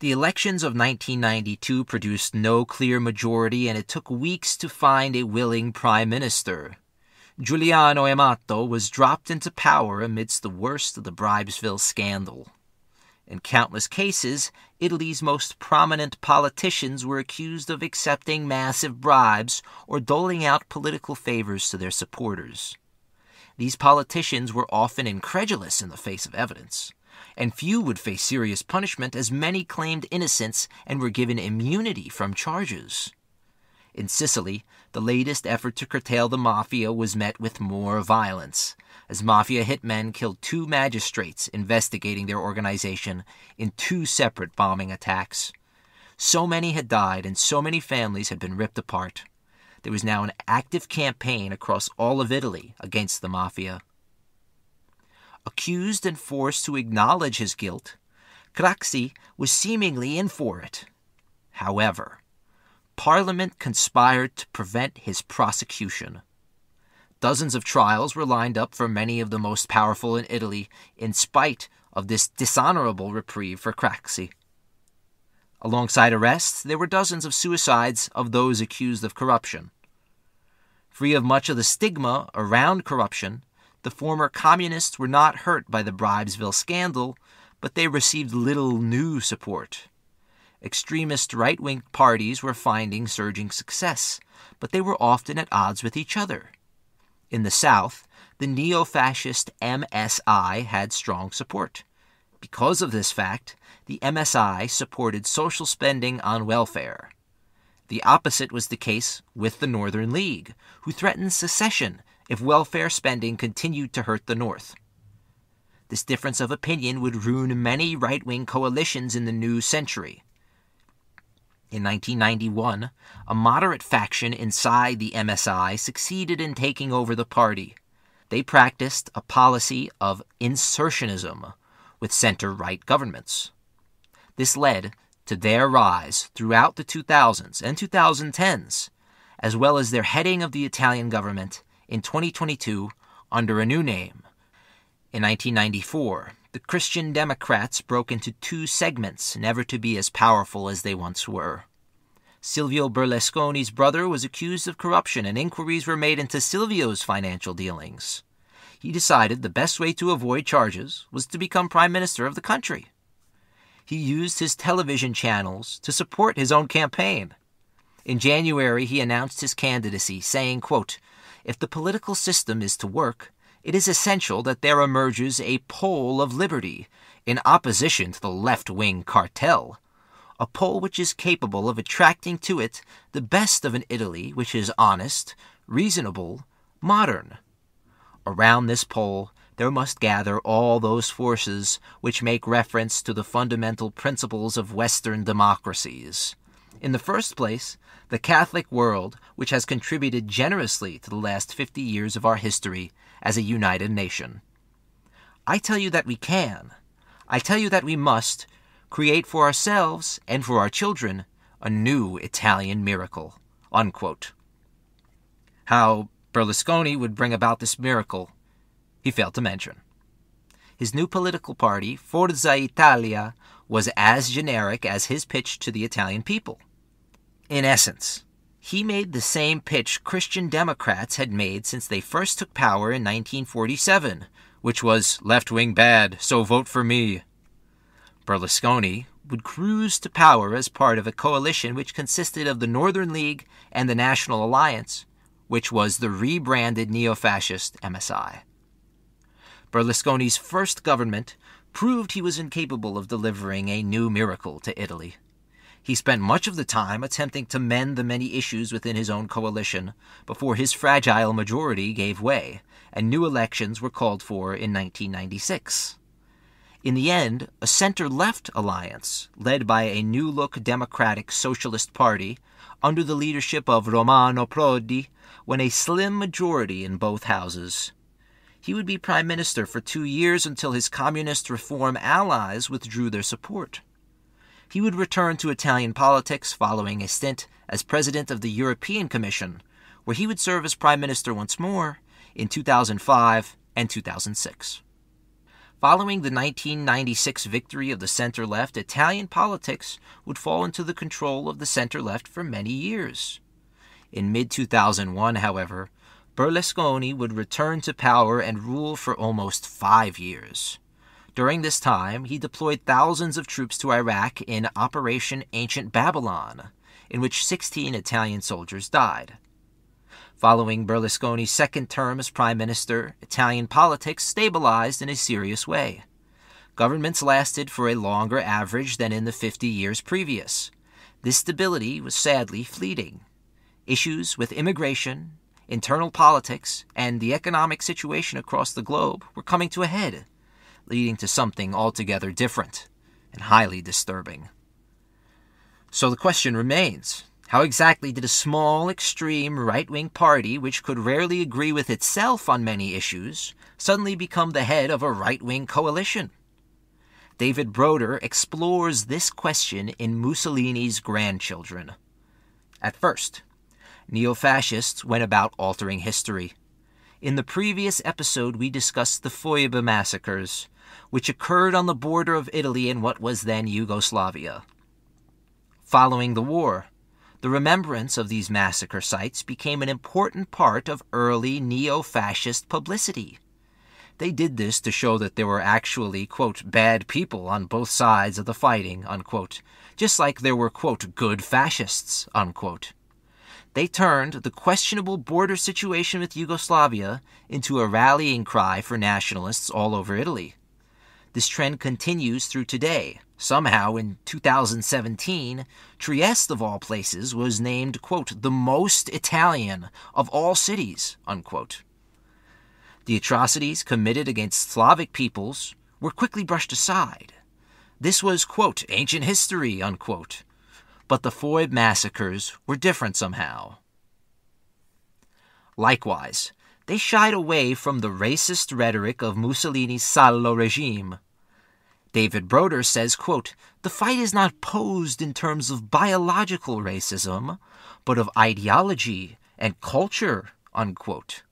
The elections of 1992 produced no clear majority, and it took weeks to find a willing prime minister. Giuliano Amato was dropped into power amidst the worst of the Bribesville scandal. In countless cases, Italy's most prominent politicians were accused of accepting massive bribes or doling out political favors to their supporters. These politicians were often incredulous in the face of evidence, and few would face serious punishment as many claimed innocence and were given immunity from charges. In Sicily, the latest effort to curtail the mafia was met with more violence, as mafia hitmen killed two magistrates investigating their organization in two separate bombing attacks. So many had died and so many families had been ripped apart. There was now an active campaign across all of Italy against the mafia. Accused and forced to acknowledge his guilt, Craxi was seemingly in for it. However, Parliament conspired to prevent his prosecution. Dozens of trials were lined up for many of the most powerful in Italy in spite of this dishonorable reprieve for Craxi. Alongside arrests, there were dozens of suicides of those accused of corruption. Free of much of the stigma around corruption, the former communists were not hurt by the Bribesville scandal, but they received little new support. Extremist right wing parties were finding surging success, but they were often at odds with each other. In the South, the neo fascist MSI had strong support. Because of this fact, the MSI supported social spending on welfare. The opposite was the case with the Northern League, who threatened secession if welfare spending continued to hurt the North. This difference of opinion would ruin many right wing coalitions in the new century. In 1991, a moderate faction inside the MSI succeeded in taking over the party. They practiced a policy of insertionism with center right governments. This led to their rise throughout the 2000s and 2010s, as well as their heading of the Italian government in 2022 under a new name. In 1994, the Christian Democrats broke into two segments, never to be as powerful as they once were. Silvio Berlusconi's brother was accused of corruption, and inquiries were made into Silvio's financial dealings. He decided the best way to avoid charges was to become prime minister of the country. He used his television channels to support his own campaign. In January, he announced his candidacy, saying, quote, If the political system is to work, it is essential that there emerges a pole of liberty in opposition to the left wing cartel, a pole which is capable of attracting to it the best of an Italy which is honest, reasonable, modern. Around this pole there must gather all those forces which make reference to the fundamental principles of Western democracies. In the first place, the Catholic world, which has contributed generously to the last fifty years of our history as a united nation. I tell you that we can. I tell you that we must create for ourselves and for our children a new Italian miracle. Unquote. How Berlusconi would bring about this miracle, he failed to mention. His new political party, Forza Italia, was as generic as his pitch to the Italian people. In essence, he made the same pitch Christian Democrats had made since they first took power in 1947, which was left wing bad, so vote for me. Berlusconi would cruise to power as part of a coalition which consisted of the Northern League and the National Alliance, which was the rebranded neo fascist MSI. Berlusconi's first government proved he was incapable of delivering a new miracle to Italy. He spent much of the time attempting to mend the many issues within his own coalition before his fragile majority gave way and new elections were called for in 1996. In the end, a center left alliance, led by a new look Democratic Socialist Party, under the leadership of Romano Prodi, won a slim majority in both houses. He would be prime minister for two years until his communist reform allies withdrew their support. He would return to Italian politics following a stint as president of the European Commission, where he would serve as prime minister once more in 2005 and 2006. Following the 1996 victory of the center left, Italian politics would fall into the control of the center left for many years. In mid 2001, however, Berlusconi would return to power and rule for almost five years. During this time, he deployed thousands of troops to Iraq in Operation Ancient Babylon, in which 16 Italian soldiers died. Following Berlusconi's second term as prime minister, Italian politics stabilized in a serious way. Governments lasted for a longer average than in the 50 years previous. This stability was sadly fleeting. Issues with immigration, internal politics, and the economic situation across the globe were coming to a head, leading to something altogether different and highly disturbing. So the question remains how exactly did a small, extreme right wing party, which could rarely agree with itself on many issues, suddenly become the head of a right wing coalition? David Broder explores this question in Mussolini's Grandchildren. At first, neo fascists went about altering history. In the previous episode, we discussed the Foibe massacres, which occurred on the border of Italy in what was then Yugoslavia. Following the war, the remembrance of these massacre sites became an important part of early neo fascist publicity. They did this to show that there were actually, quote, bad people on both sides of the fighting, unquote, just like there were, quote, good fascists, unquote. They turned the questionable border situation with Yugoslavia into a rallying cry for nationalists all over Italy. This trend continues through today. Somehow, in 2017, Trieste, of all places, was named, quote, the most Italian of all cities, unquote. The atrocities committed against Slavic peoples were quickly brushed aside. This was, quote, ancient history, unquote. But the Foibe massacres were different somehow. Likewise, they shied away from the racist rhetoric of Mussolini's Salò regime. David Broder says, quote, The fight is not posed in terms of biological racism, but of ideology and culture, unquote.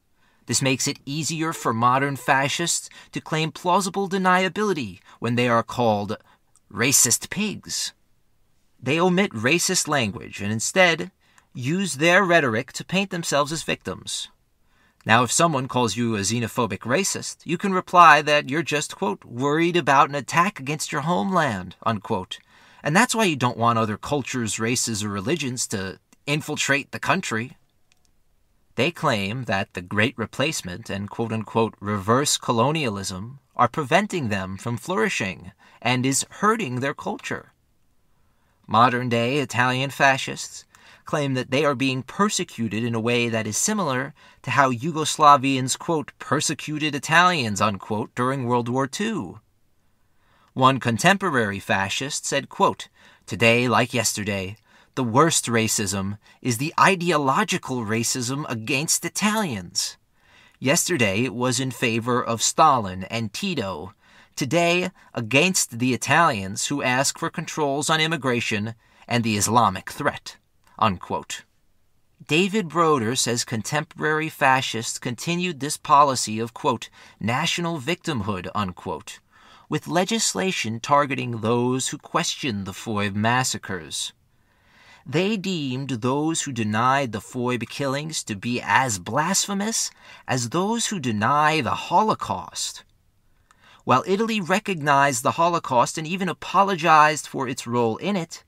This makes it easier for modern fascists to claim plausible deniability when they are called racist pigs. They omit racist language and instead use their rhetoric to paint themselves as victims. Now, if someone calls you a xenophobic racist, you can reply that you're just, quote, worried about an attack against your homeland, unquote. And that's why you don't want other cultures, races, or religions to infiltrate the country. They claim that the Great Replacement and quote unquote reverse colonialism are preventing them from flourishing and is hurting their culture. Modern day Italian fascists claim that they are being persecuted in a way that is similar to how Yugoslavians, quote, persecuted Italians, unquote, during World War II. One contemporary fascist said, quote, Today, like yesterday, the worst racism is the ideological racism against Italians. Yesterday it was in favor of Stalin and Tito. Today, against the Italians who ask for controls on immigration and the Islamic threat. Unquote. David Broder says contemporary fascists continued this policy of, quote, national victimhood, unquote, with legislation targeting those who questioned the Foibe massacres. They deemed those who denied the Foibe killings to be as blasphemous as those who deny the Holocaust. While Italy recognized the Holocaust and even apologized for its role in it,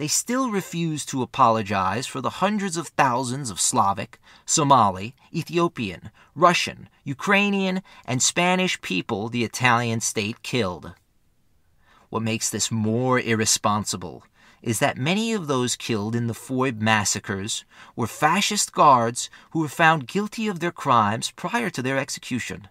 they still refuse to apologize for the hundreds of thousands of Slavic, Somali, Ethiopian, Russian, Ukrainian, and Spanish people the Italian state killed. What makes this more irresponsible is that many of those killed in the Foibe massacres were fascist guards who were found guilty of their crimes prior to their execution.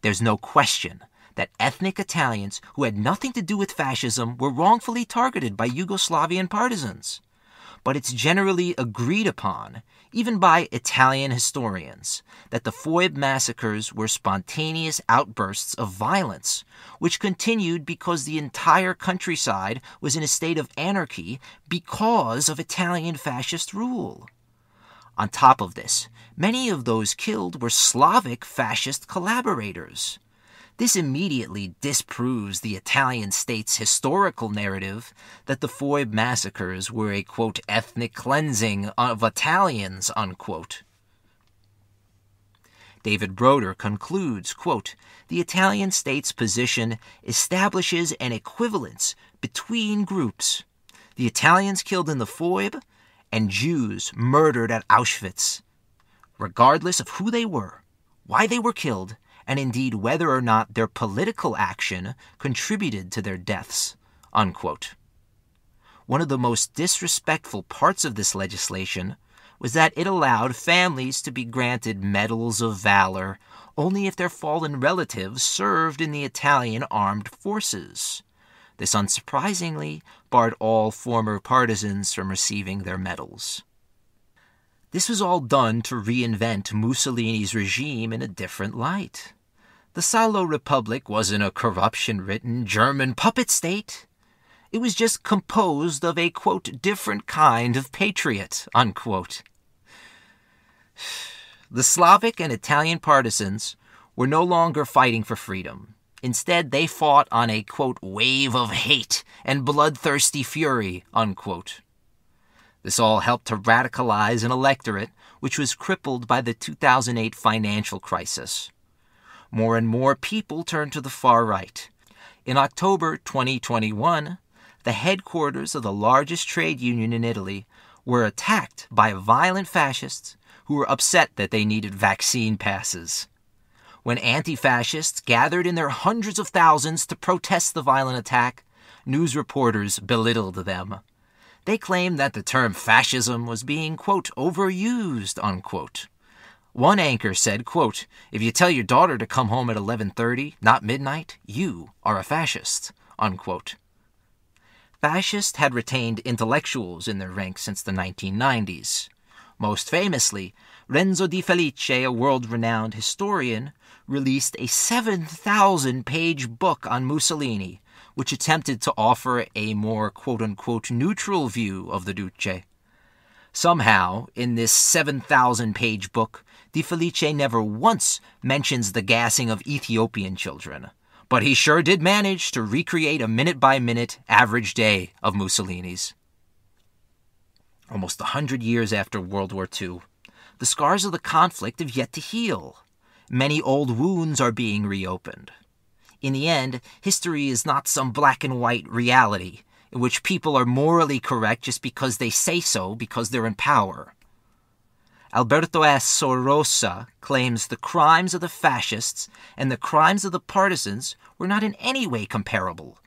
There's no question that ethnic Italians who had nothing to do with fascism were wrongfully targeted by Yugoslavian partisans but it's generally agreed upon, even by Italian historians, that the Foibe massacres were spontaneous outbursts of violence, which continued because the entire countryside was in a state of anarchy because of Italian fascist rule. On top of this, many of those killed were Slavic fascist collaborators. This immediately disproves the Italian state's historical narrative that the Foibe massacres were a, quote, ethnic cleansing of Italians, unquote. David Broder concludes, quote, the Italian state's position establishes an equivalence between groups. The Italians killed in the Foibe and Jews murdered at Auschwitz. Regardless of who they were, why they were killed, and indeed whether or not their political action contributed to their deaths. Unquote. One of the most disrespectful parts of this legislation was that it allowed families to be granted medals of valor only if their fallen relatives served in the Italian armed forces. This unsurprisingly barred all former partisans from receiving their medals. This was all done to reinvent Mussolini's regime in a different light. The Salò Republic wasn't a corruption ridden German puppet state. It was just composed of a, quote, different kind of patriot, unquote. [sighs] The Slavic and Italian partisans were no longer fighting for freedom. Instead, they fought on a, quote, wave of hate and bloodthirsty fury, unquote. This all helped to radicalize an electorate which was crippled by the 2008 financial crisis. More and more people turned to the far right. In October 2021, the headquarters of the largest trade union in Italy were attacked by violent fascists who were upset that they needed vaccine passes. When anti fascists gathered in their hundreds of thousands to protest the violent attack, news reporters belittled them. They claimed that the term fascism was being, quote, overused, unquote. One anchor said, quote, if you tell your daughter to come home at 11.30, not midnight, you are a fascist, unquote. Fascists had retained intellectuals in their ranks since the 1990s. Most famously, Renzo De Felice, a world renowned historian, released a 7,000 page book on Mussolini, which attempted to offer a more quote unquote neutral view of the Duce. Somehow, in this 7,000 page book, De Felice never once mentions the gassing of Ethiopian children, but he sure did manage to recreate a minute by minute average day of Mussolini's almost a hundred years after World War II. The scars of the conflict have yet to heal. Many old wounds are being reopened. In the end, history is not some black and white reality in which people are morally correct just because they say so because they're in power. Alberto Asor Rosa claims the crimes of the fascists and the crimes of the partisans were not in any way comparable.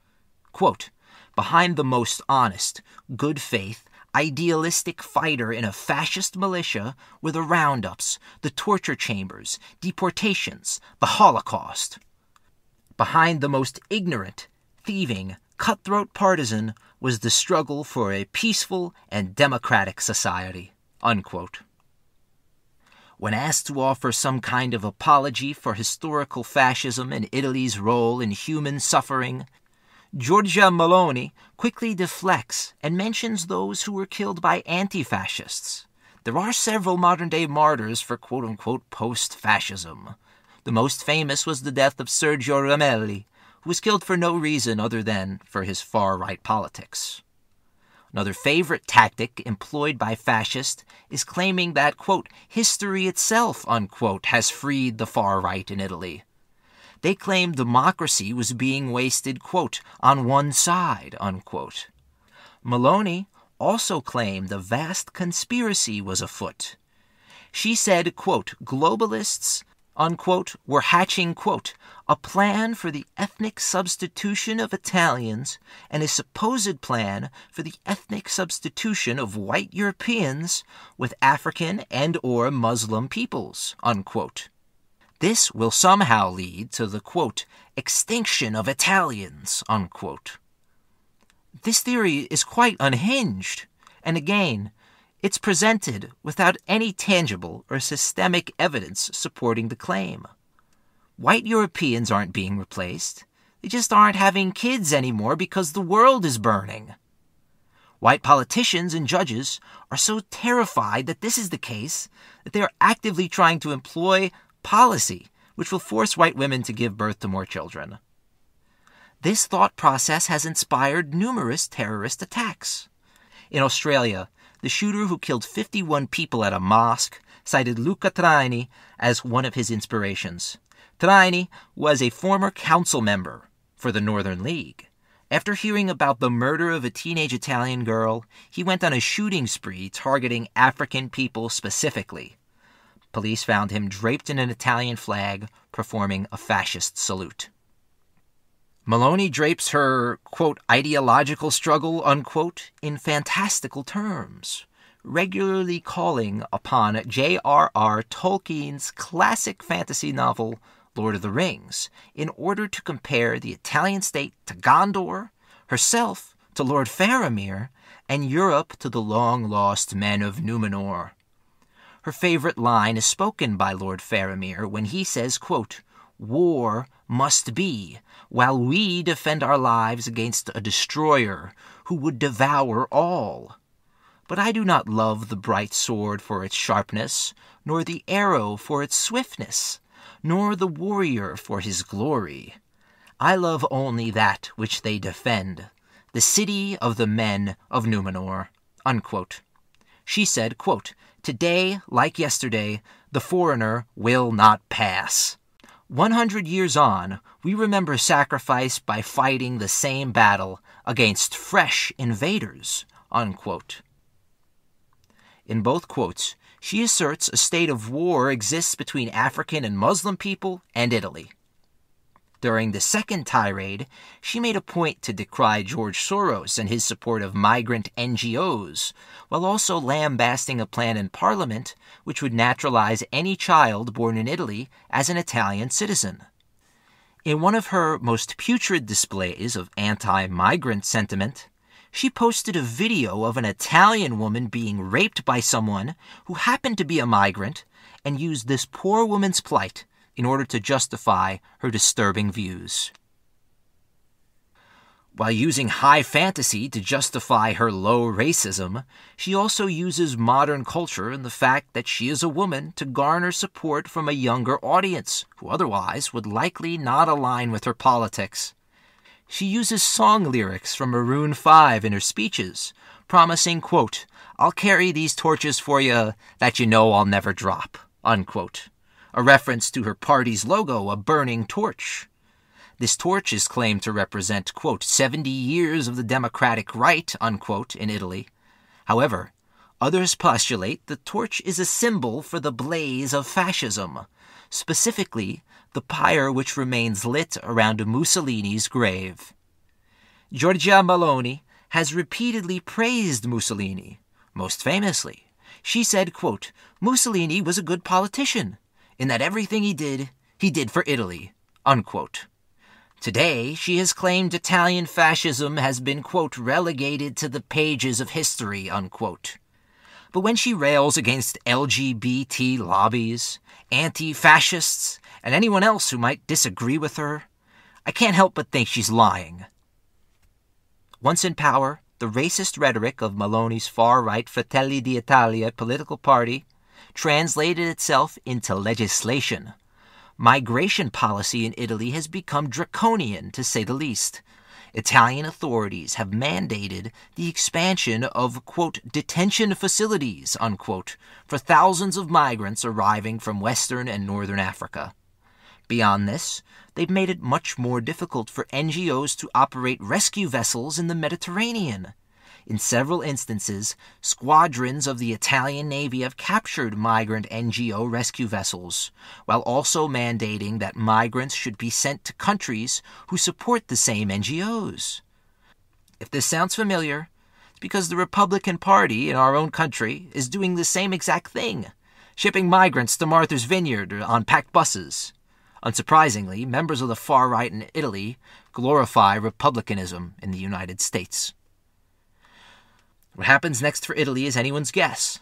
Quote, Behind the most honest, good faith, idealistic fighter in a fascist militia were the roundups, the torture chambers, deportations, the Holocaust. Behind the most ignorant, thieving, cutthroat partisan was the struggle for a peaceful and democratic society. Unquote. When asked to offer some kind of apology for historical fascism and Italy's role in human suffering, Giorgia Meloni quickly deflects and mentions those who were killed by anti fascists. There are several modern day martyrs for quote unquote post fascism. The most famous was the death of Sergio Ramelli, who was killed for no reason other than for his far right politics. Another favorite tactic employed by fascists is claiming that, quote, history itself, unquote, has freed the far right in Italy. They claimed democracy was being wasted, quote, on one side, unquote. Meloni also claimed a vast conspiracy was afoot. She said, quote, globalists, unquote, were hatching, quote, a plan for the ethnic substitution of Italians and a supposed plan for the ethnic substitution of white Europeans with African and or Muslim peoples, unquote. This will somehow lead to the quote, extinction of Italians, unquote. This theory is quite unhinged, and again, it's presented without any tangible or systemic evidence supporting the claim. White Europeans aren't being replaced. They just aren't having kids anymore because the world is burning. White politicians and judges are so terrified that this is the case that they are actively trying to employ policy which will force white women to give birth to more children. This thought process has inspired numerous terrorist attacks. In Australia, the shooter who killed 51 people at a mosque cited Luca Traini as one of his inspirations. Traini was a former council member for the Northern League. After hearing about the murder of a teenage Italian girl, he went on a shooting spree targeting African people specifically. Police found him draped in an Italian flag, performing a fascist salute. Meloni drapes her, quote, ideological struggle, unquote, in fantastical terms, regularly calling upon J.R.R. Tolkien's classic fantasy novel, Lord of the Rings, in order to compare the Italian state to Gondor, herself to Lord Faramir, and Europe to the long lost men of Numenor. Her favorite line is spoken by Lord Faramir when he says, quote, War must be, while we defend our lives against a destroyer who would devour all. But I do not love the bright sword for its sharpness, nor the arrow for its swiftness, nor the warrior for his glory. I love only that which they defend, the city of the men of Numenor. Unquote. She said, quote, Today, like yesterday, the foreigner will not pass. 100 years on, we remember sacrifice by fighting the same battle against fresh invaders. Unquote. In both quotes, she asserts a state of war exists between African and Muslim people and Italy. During the second tirade, she made a point to decry George Soros and his support of migrant NGOs, while also lambasting a plan in Parliament which would naturalize any child born in Italy as an Italian citizen. In one of her most putrid displays of anti migrant sentiment, she posted a video of an Italian woman being raped by someone who happened to be a migrant and used this poor woman's plight in order to justify her disturbing views. While using high fantasy to justify her low racism, she also uses modern culture and the fact that she is a woman to garner support from a younger audience who otherwise would likely not align with her politics. She uses song lyrics from Maroon 5 in her speeches, promising, quote, I'll carry these torches for you that you know I'll never drop, unquote a reference to her party's logo, a burning torch. This torch is claimed to represent, quote, 70 years of the democratic right, unquote, in Italy. However, others postulate the torch is a symbol for the blaze of fascism, specifically the pyre which remains lit around Mussolini's grave. Giorgia Meloni has repeatedly praised Mussolini. Most famously, she said, quote, Mussolini was a good politician in that everything he did, he did for Italy. Unquote. Today, she has claimed Italian fascism has been, quote, relegated to the pages of history, unquote. But when she rails against LGBT lobbies, anti fascists, and anyone else who might disagree with her, I can't help but think she's lying. Once in power, the racist rhetoric of Meloni's far right Fratelli d'Italia political party translated itself into legislation. Migration policy in Italy has become draconian, to say the least. Italian authorities have mandated the expansion of, quote, detention facilities, unquote, for thousands of migrants arriving from Western and Northern Africa. Beyond this, they've made it much more difficult for NGOs to operate rescue vessels in the Mediterranean. In several instances, squadrons of the Italian Navy have captured migrant NGO rescue vessels, while also mandating that migrants should be sent to countries who support the same NGOs. If this sounds familiar, it's because the Republican Party in our own country is doing the same exact thing, shipping migrants to Martha's Vineyard on packed buses. Unsurprisingly, members of the far right in Italy glorify republicanism in the United States. What happens next for Italy is anyone's guess.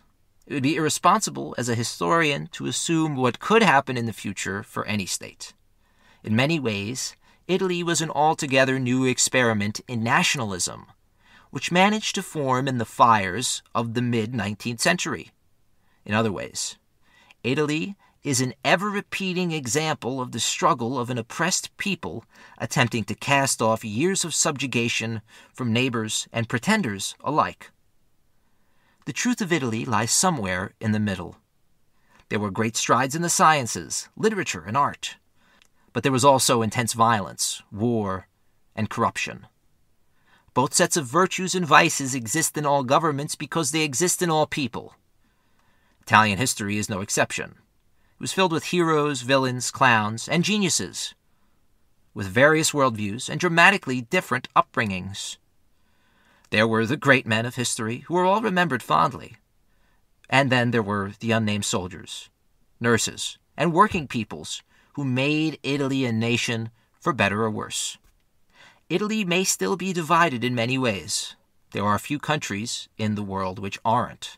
It would be irresponsible as a historian to assume what could happen in the future for any state. In many ways, Italy was an altogether new experiment in nationalism, which managed to form in the fires of the mid 19th century. In other ways, Italy is an ever repeating example of the struggle of an oppressed people attempting to cast off years of subjugation from neighbors and pretenders alike. The truth of Italy lies somewhere in the middle. There were great strides in the sciences, literature, and art. But there was also intense violence, war, and corruption. Both sets of virtues and vices exist in all governments because they exist in all people. Italian history is no exception. It was filled with heroes, villains, clowns, and geniuses, with various worldviews and dramatically different upbringings. There were the great men of history who were all remembered fondly. And then there were the unnamed soldiers, nurses, and working peoples who made Italy a nation for better or worse. Italy may still be divided in many ways. There are a few countries in the world which aren't.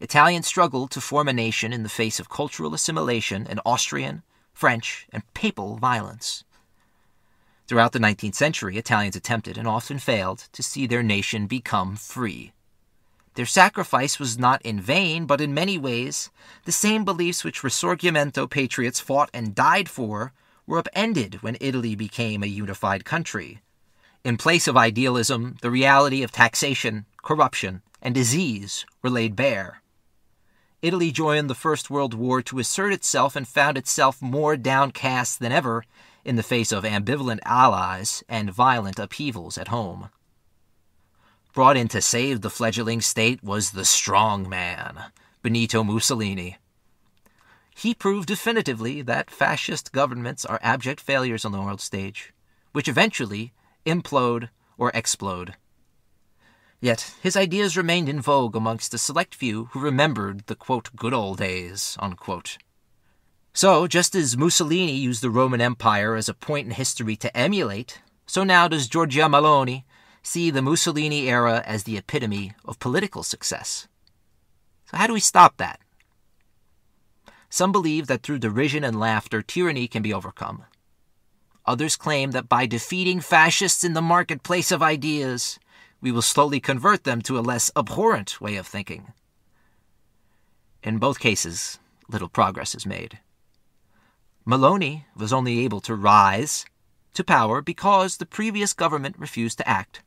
Italians struggled to form a nation in the face of cultural assimilation and Austrian, French, and papal violence. Throughout the 19th century, Italians attempted and often failed to see their nation become free. Their sacrifice was not in vain, but in many ways, the same beliefs which Risorgimento patriots fought and died for were upended when Italy became a unified country. In place of idealism, the reality of taxation, corruption, and disease were laid bare. Italy joined the First World War to assert itself and found itself more downcast than ever in the face of ambivalent allies and violent upheavals at home. Brought in to save the fledgling state was the strong man, Benito Mussolini. He proved definitively that fascist governments are abject failures on the world stage, which eventually implode or explode. Yet his ideas remained in vogue amongst a select few who remembered the quote, good old days. Unquote. So, just as Mussolini used the Roman Empire as a point in history to emulate, so now does Giorgia Meloni see the Mussolini era as the epitome of political success. So, how do we stop that? Some believe that through derision and laughter, tyranny can be overcome. Others claim that by defeating fascists in the marketplace of ideas, we will slowly convert them to a less abhorrent way of thinking. In both cases, little progress is made. Meloni was only able to rise to power because the previous government refused to act.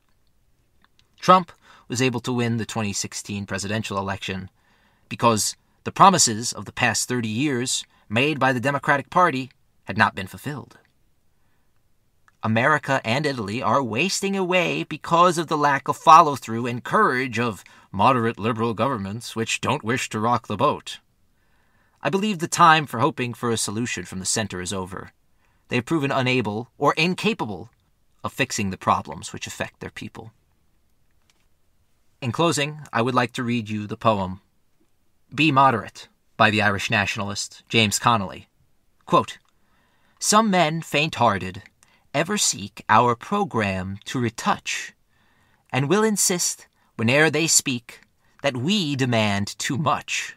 Trump was able to win the 2016 presidential election because the promises of the past 30 years made by the Democratic Party had not been fulfilled. America and Italy are wasting away because of the lack of follow through and courage of moderate liberal governments which don't wish to rock the boat. I believe the time for hoping for a solution from the center is over. They have proven unable or incapable of fixing the problems which affect their people. In closing, I would like to read you the poem Be Moderate by the Irish nationalist James Connolly. Quote, Some men faint hearted ever seek our program to retouch, and will insist, whene'er they speak, that we demand too much.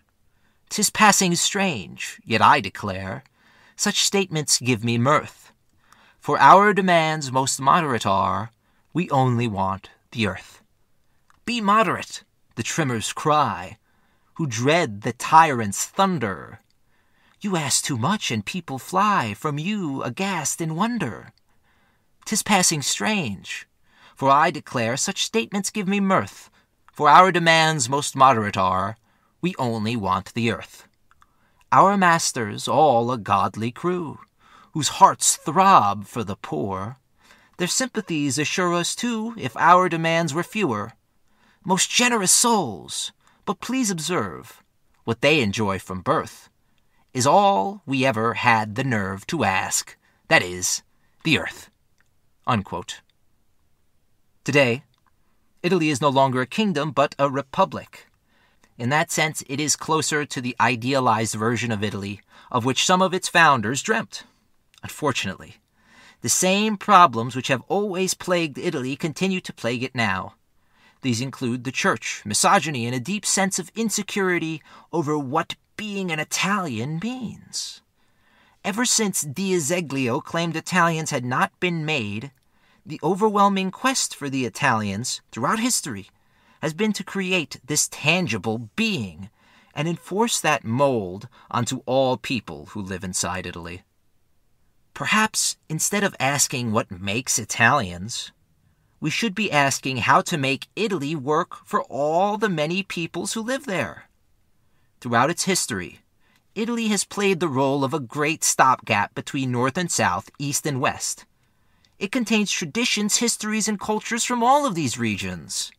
'Tis passing strange, yet I declare, such statements give me mirth. For our demands most moderate are, we only want the earth. Be moderate, the trimmers cry, who dread the tyrant's thunder. You ask too much, and people fly from you aghast in wonder. 'Tis passing strange, for I declare such statements give me mirth. For our demands most moderate are, we only want the earth. Our masters, all a godly crew, whose hearts throb for the poor, their sympathies assure us too, if our demands were fewer. Most generous souls, but please observe, what they enjoy from birth is all we ever had the nerve to ask, that is, the earth. Unquote. Today, Italy is no longer a kingdom, but a republic. In that sense, it is closer to the idealized version of Italy of which some of its founders dreamt. Unfortunately, the same problems which have always plagued Italy continue to plague it now. These include the church, misogyny, and a deep sense of insecurity over what being an Italian means. Ever since D'Azeglio claimed Italians had not been made, the overwhelming quest for the Italians throughout history has been to create this tangible being and enforce that mold onto all people who live inside Italy. Perhaps instead of asking what makes Italians, we should be asking how to make Italy work for all the many peoples who live there. Throughout its history, Italy has played the role of a great stopgap between North and South, East and West. It contains traditions, histories, and cultures from all of these regions.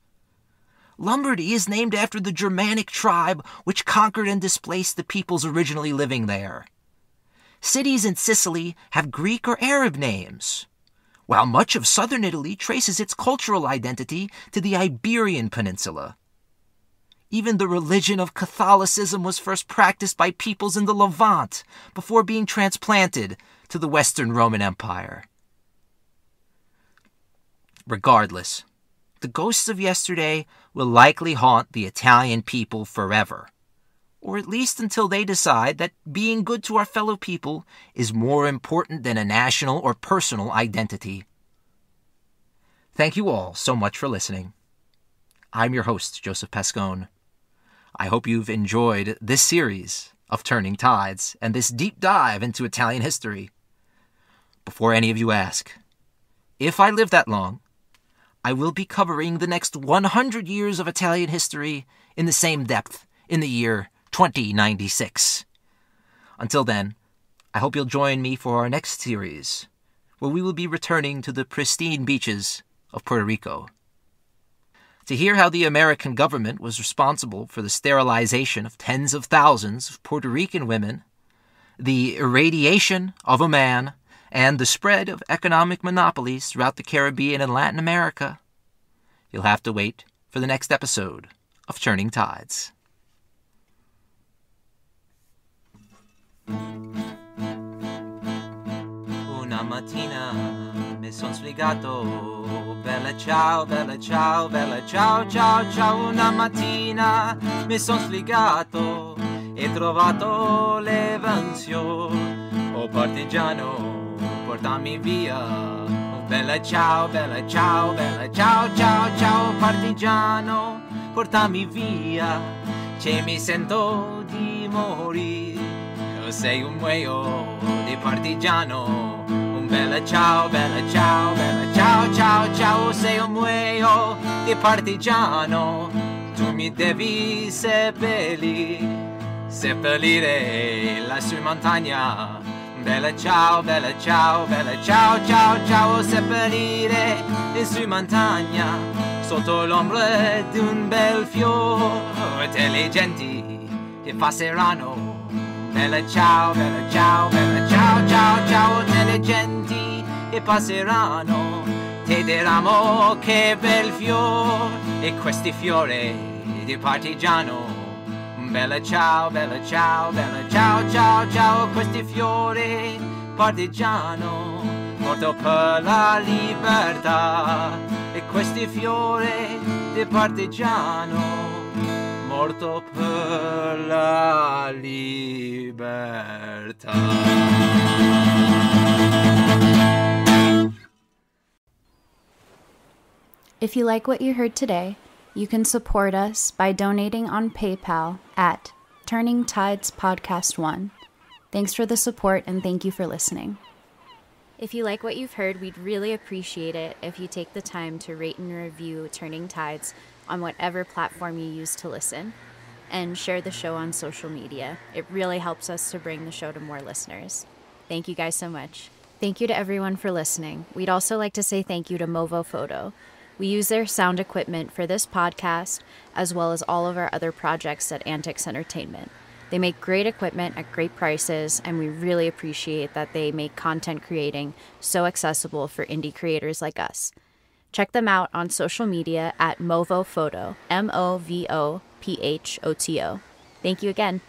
Lombardy is named after the Germanic tribe which conquered and displaced the peoples originally living there. Cities in Sicily have Greek or Arab names, while much of southern Italy traces its cultural identity to the Iberian Peninsula. Even the religion of Catholicism was first practiced by peoples in the Levant before being transplanted to the Western Roman Empire. Regardless, the ghosts of yesterday will likely haunt the Italian people forever, or at least until they decide that being good to our fellow people is more important than a national or personal identity. Thank you all so much for listening. I'm your host, Joseph Pascone. I hope you've enjoyed this series of Turning Tides and this deep dive into Italian history. Before any of you ask, if I live that long, I will be covering the next 100 years of Italian history in the same depth in the year 2096. Until then, I hope you'll join me for our next series, where we will be returning to the pristine beaches of Puerto Rico to hear how the American government was responsible for the sterilization of tens of thousands of Puerto Rican women, the irradiation of a man, and the spread of economic monopolies throughout the Caribbean and Latin America, you'll have to wait for the next episode of Turning Tides. Una mattina mi son sfigato. Bella ciao, bella ciao, bella ciao, ciao, ciao. Una mattina mi son sfigato E trovato l'evansione Oh partigiano, portami via oh, Bella ciao, bella ciao, bella ciao, ciao, ciao Partigiano, portami via Che mi sento di morire Sei un muoio di partigiano Bella ciao, bella ciao, bella ciao, ciao, ciao, sei un muoio di partigiano. Tu mi devi seppellire, seppellire lassù in montagna. Bella ciao, bella ciao, bella ciao, ciao, ciao, seppellire in montagna. Sotto l'ombra di un bel fiore, te le genti che passeranno Bella ciao, bella ciao, bella ciao, ciao, ciao, delle genti che passeranno, ti diranno che bel fiore e questi fiori di partigiano. Bella ciao, bella ciao, bella ciao, ciao, ciao, questi fiori partigiano, morto per la libertà e questi fiori di partigiano morto per la libertà. If you like what you heard today, you can support us by donating on PayPal at Turning Tides Podcast 1. Thanks for the support and thank you for listening. If you like what you've heard, we'd really appreciate it if you take the time to rate and review Turning Tides on whatever platform you use to listen and share the show on social media. It really helps us to bring the show to more listeners. Thank you guys so much. Thank you to everyone for listening. We'd also like to say thank you to Movo Photo. We use their sound equipment for this podcast as well as all of our other projects at AntiKs Entertainment. They make great equipment at great prices, and we really appreciate that they make content creating so accessible for indie creators like us. Check them out on social media at Movo Photo, M O V O P H O T O. Thank you again.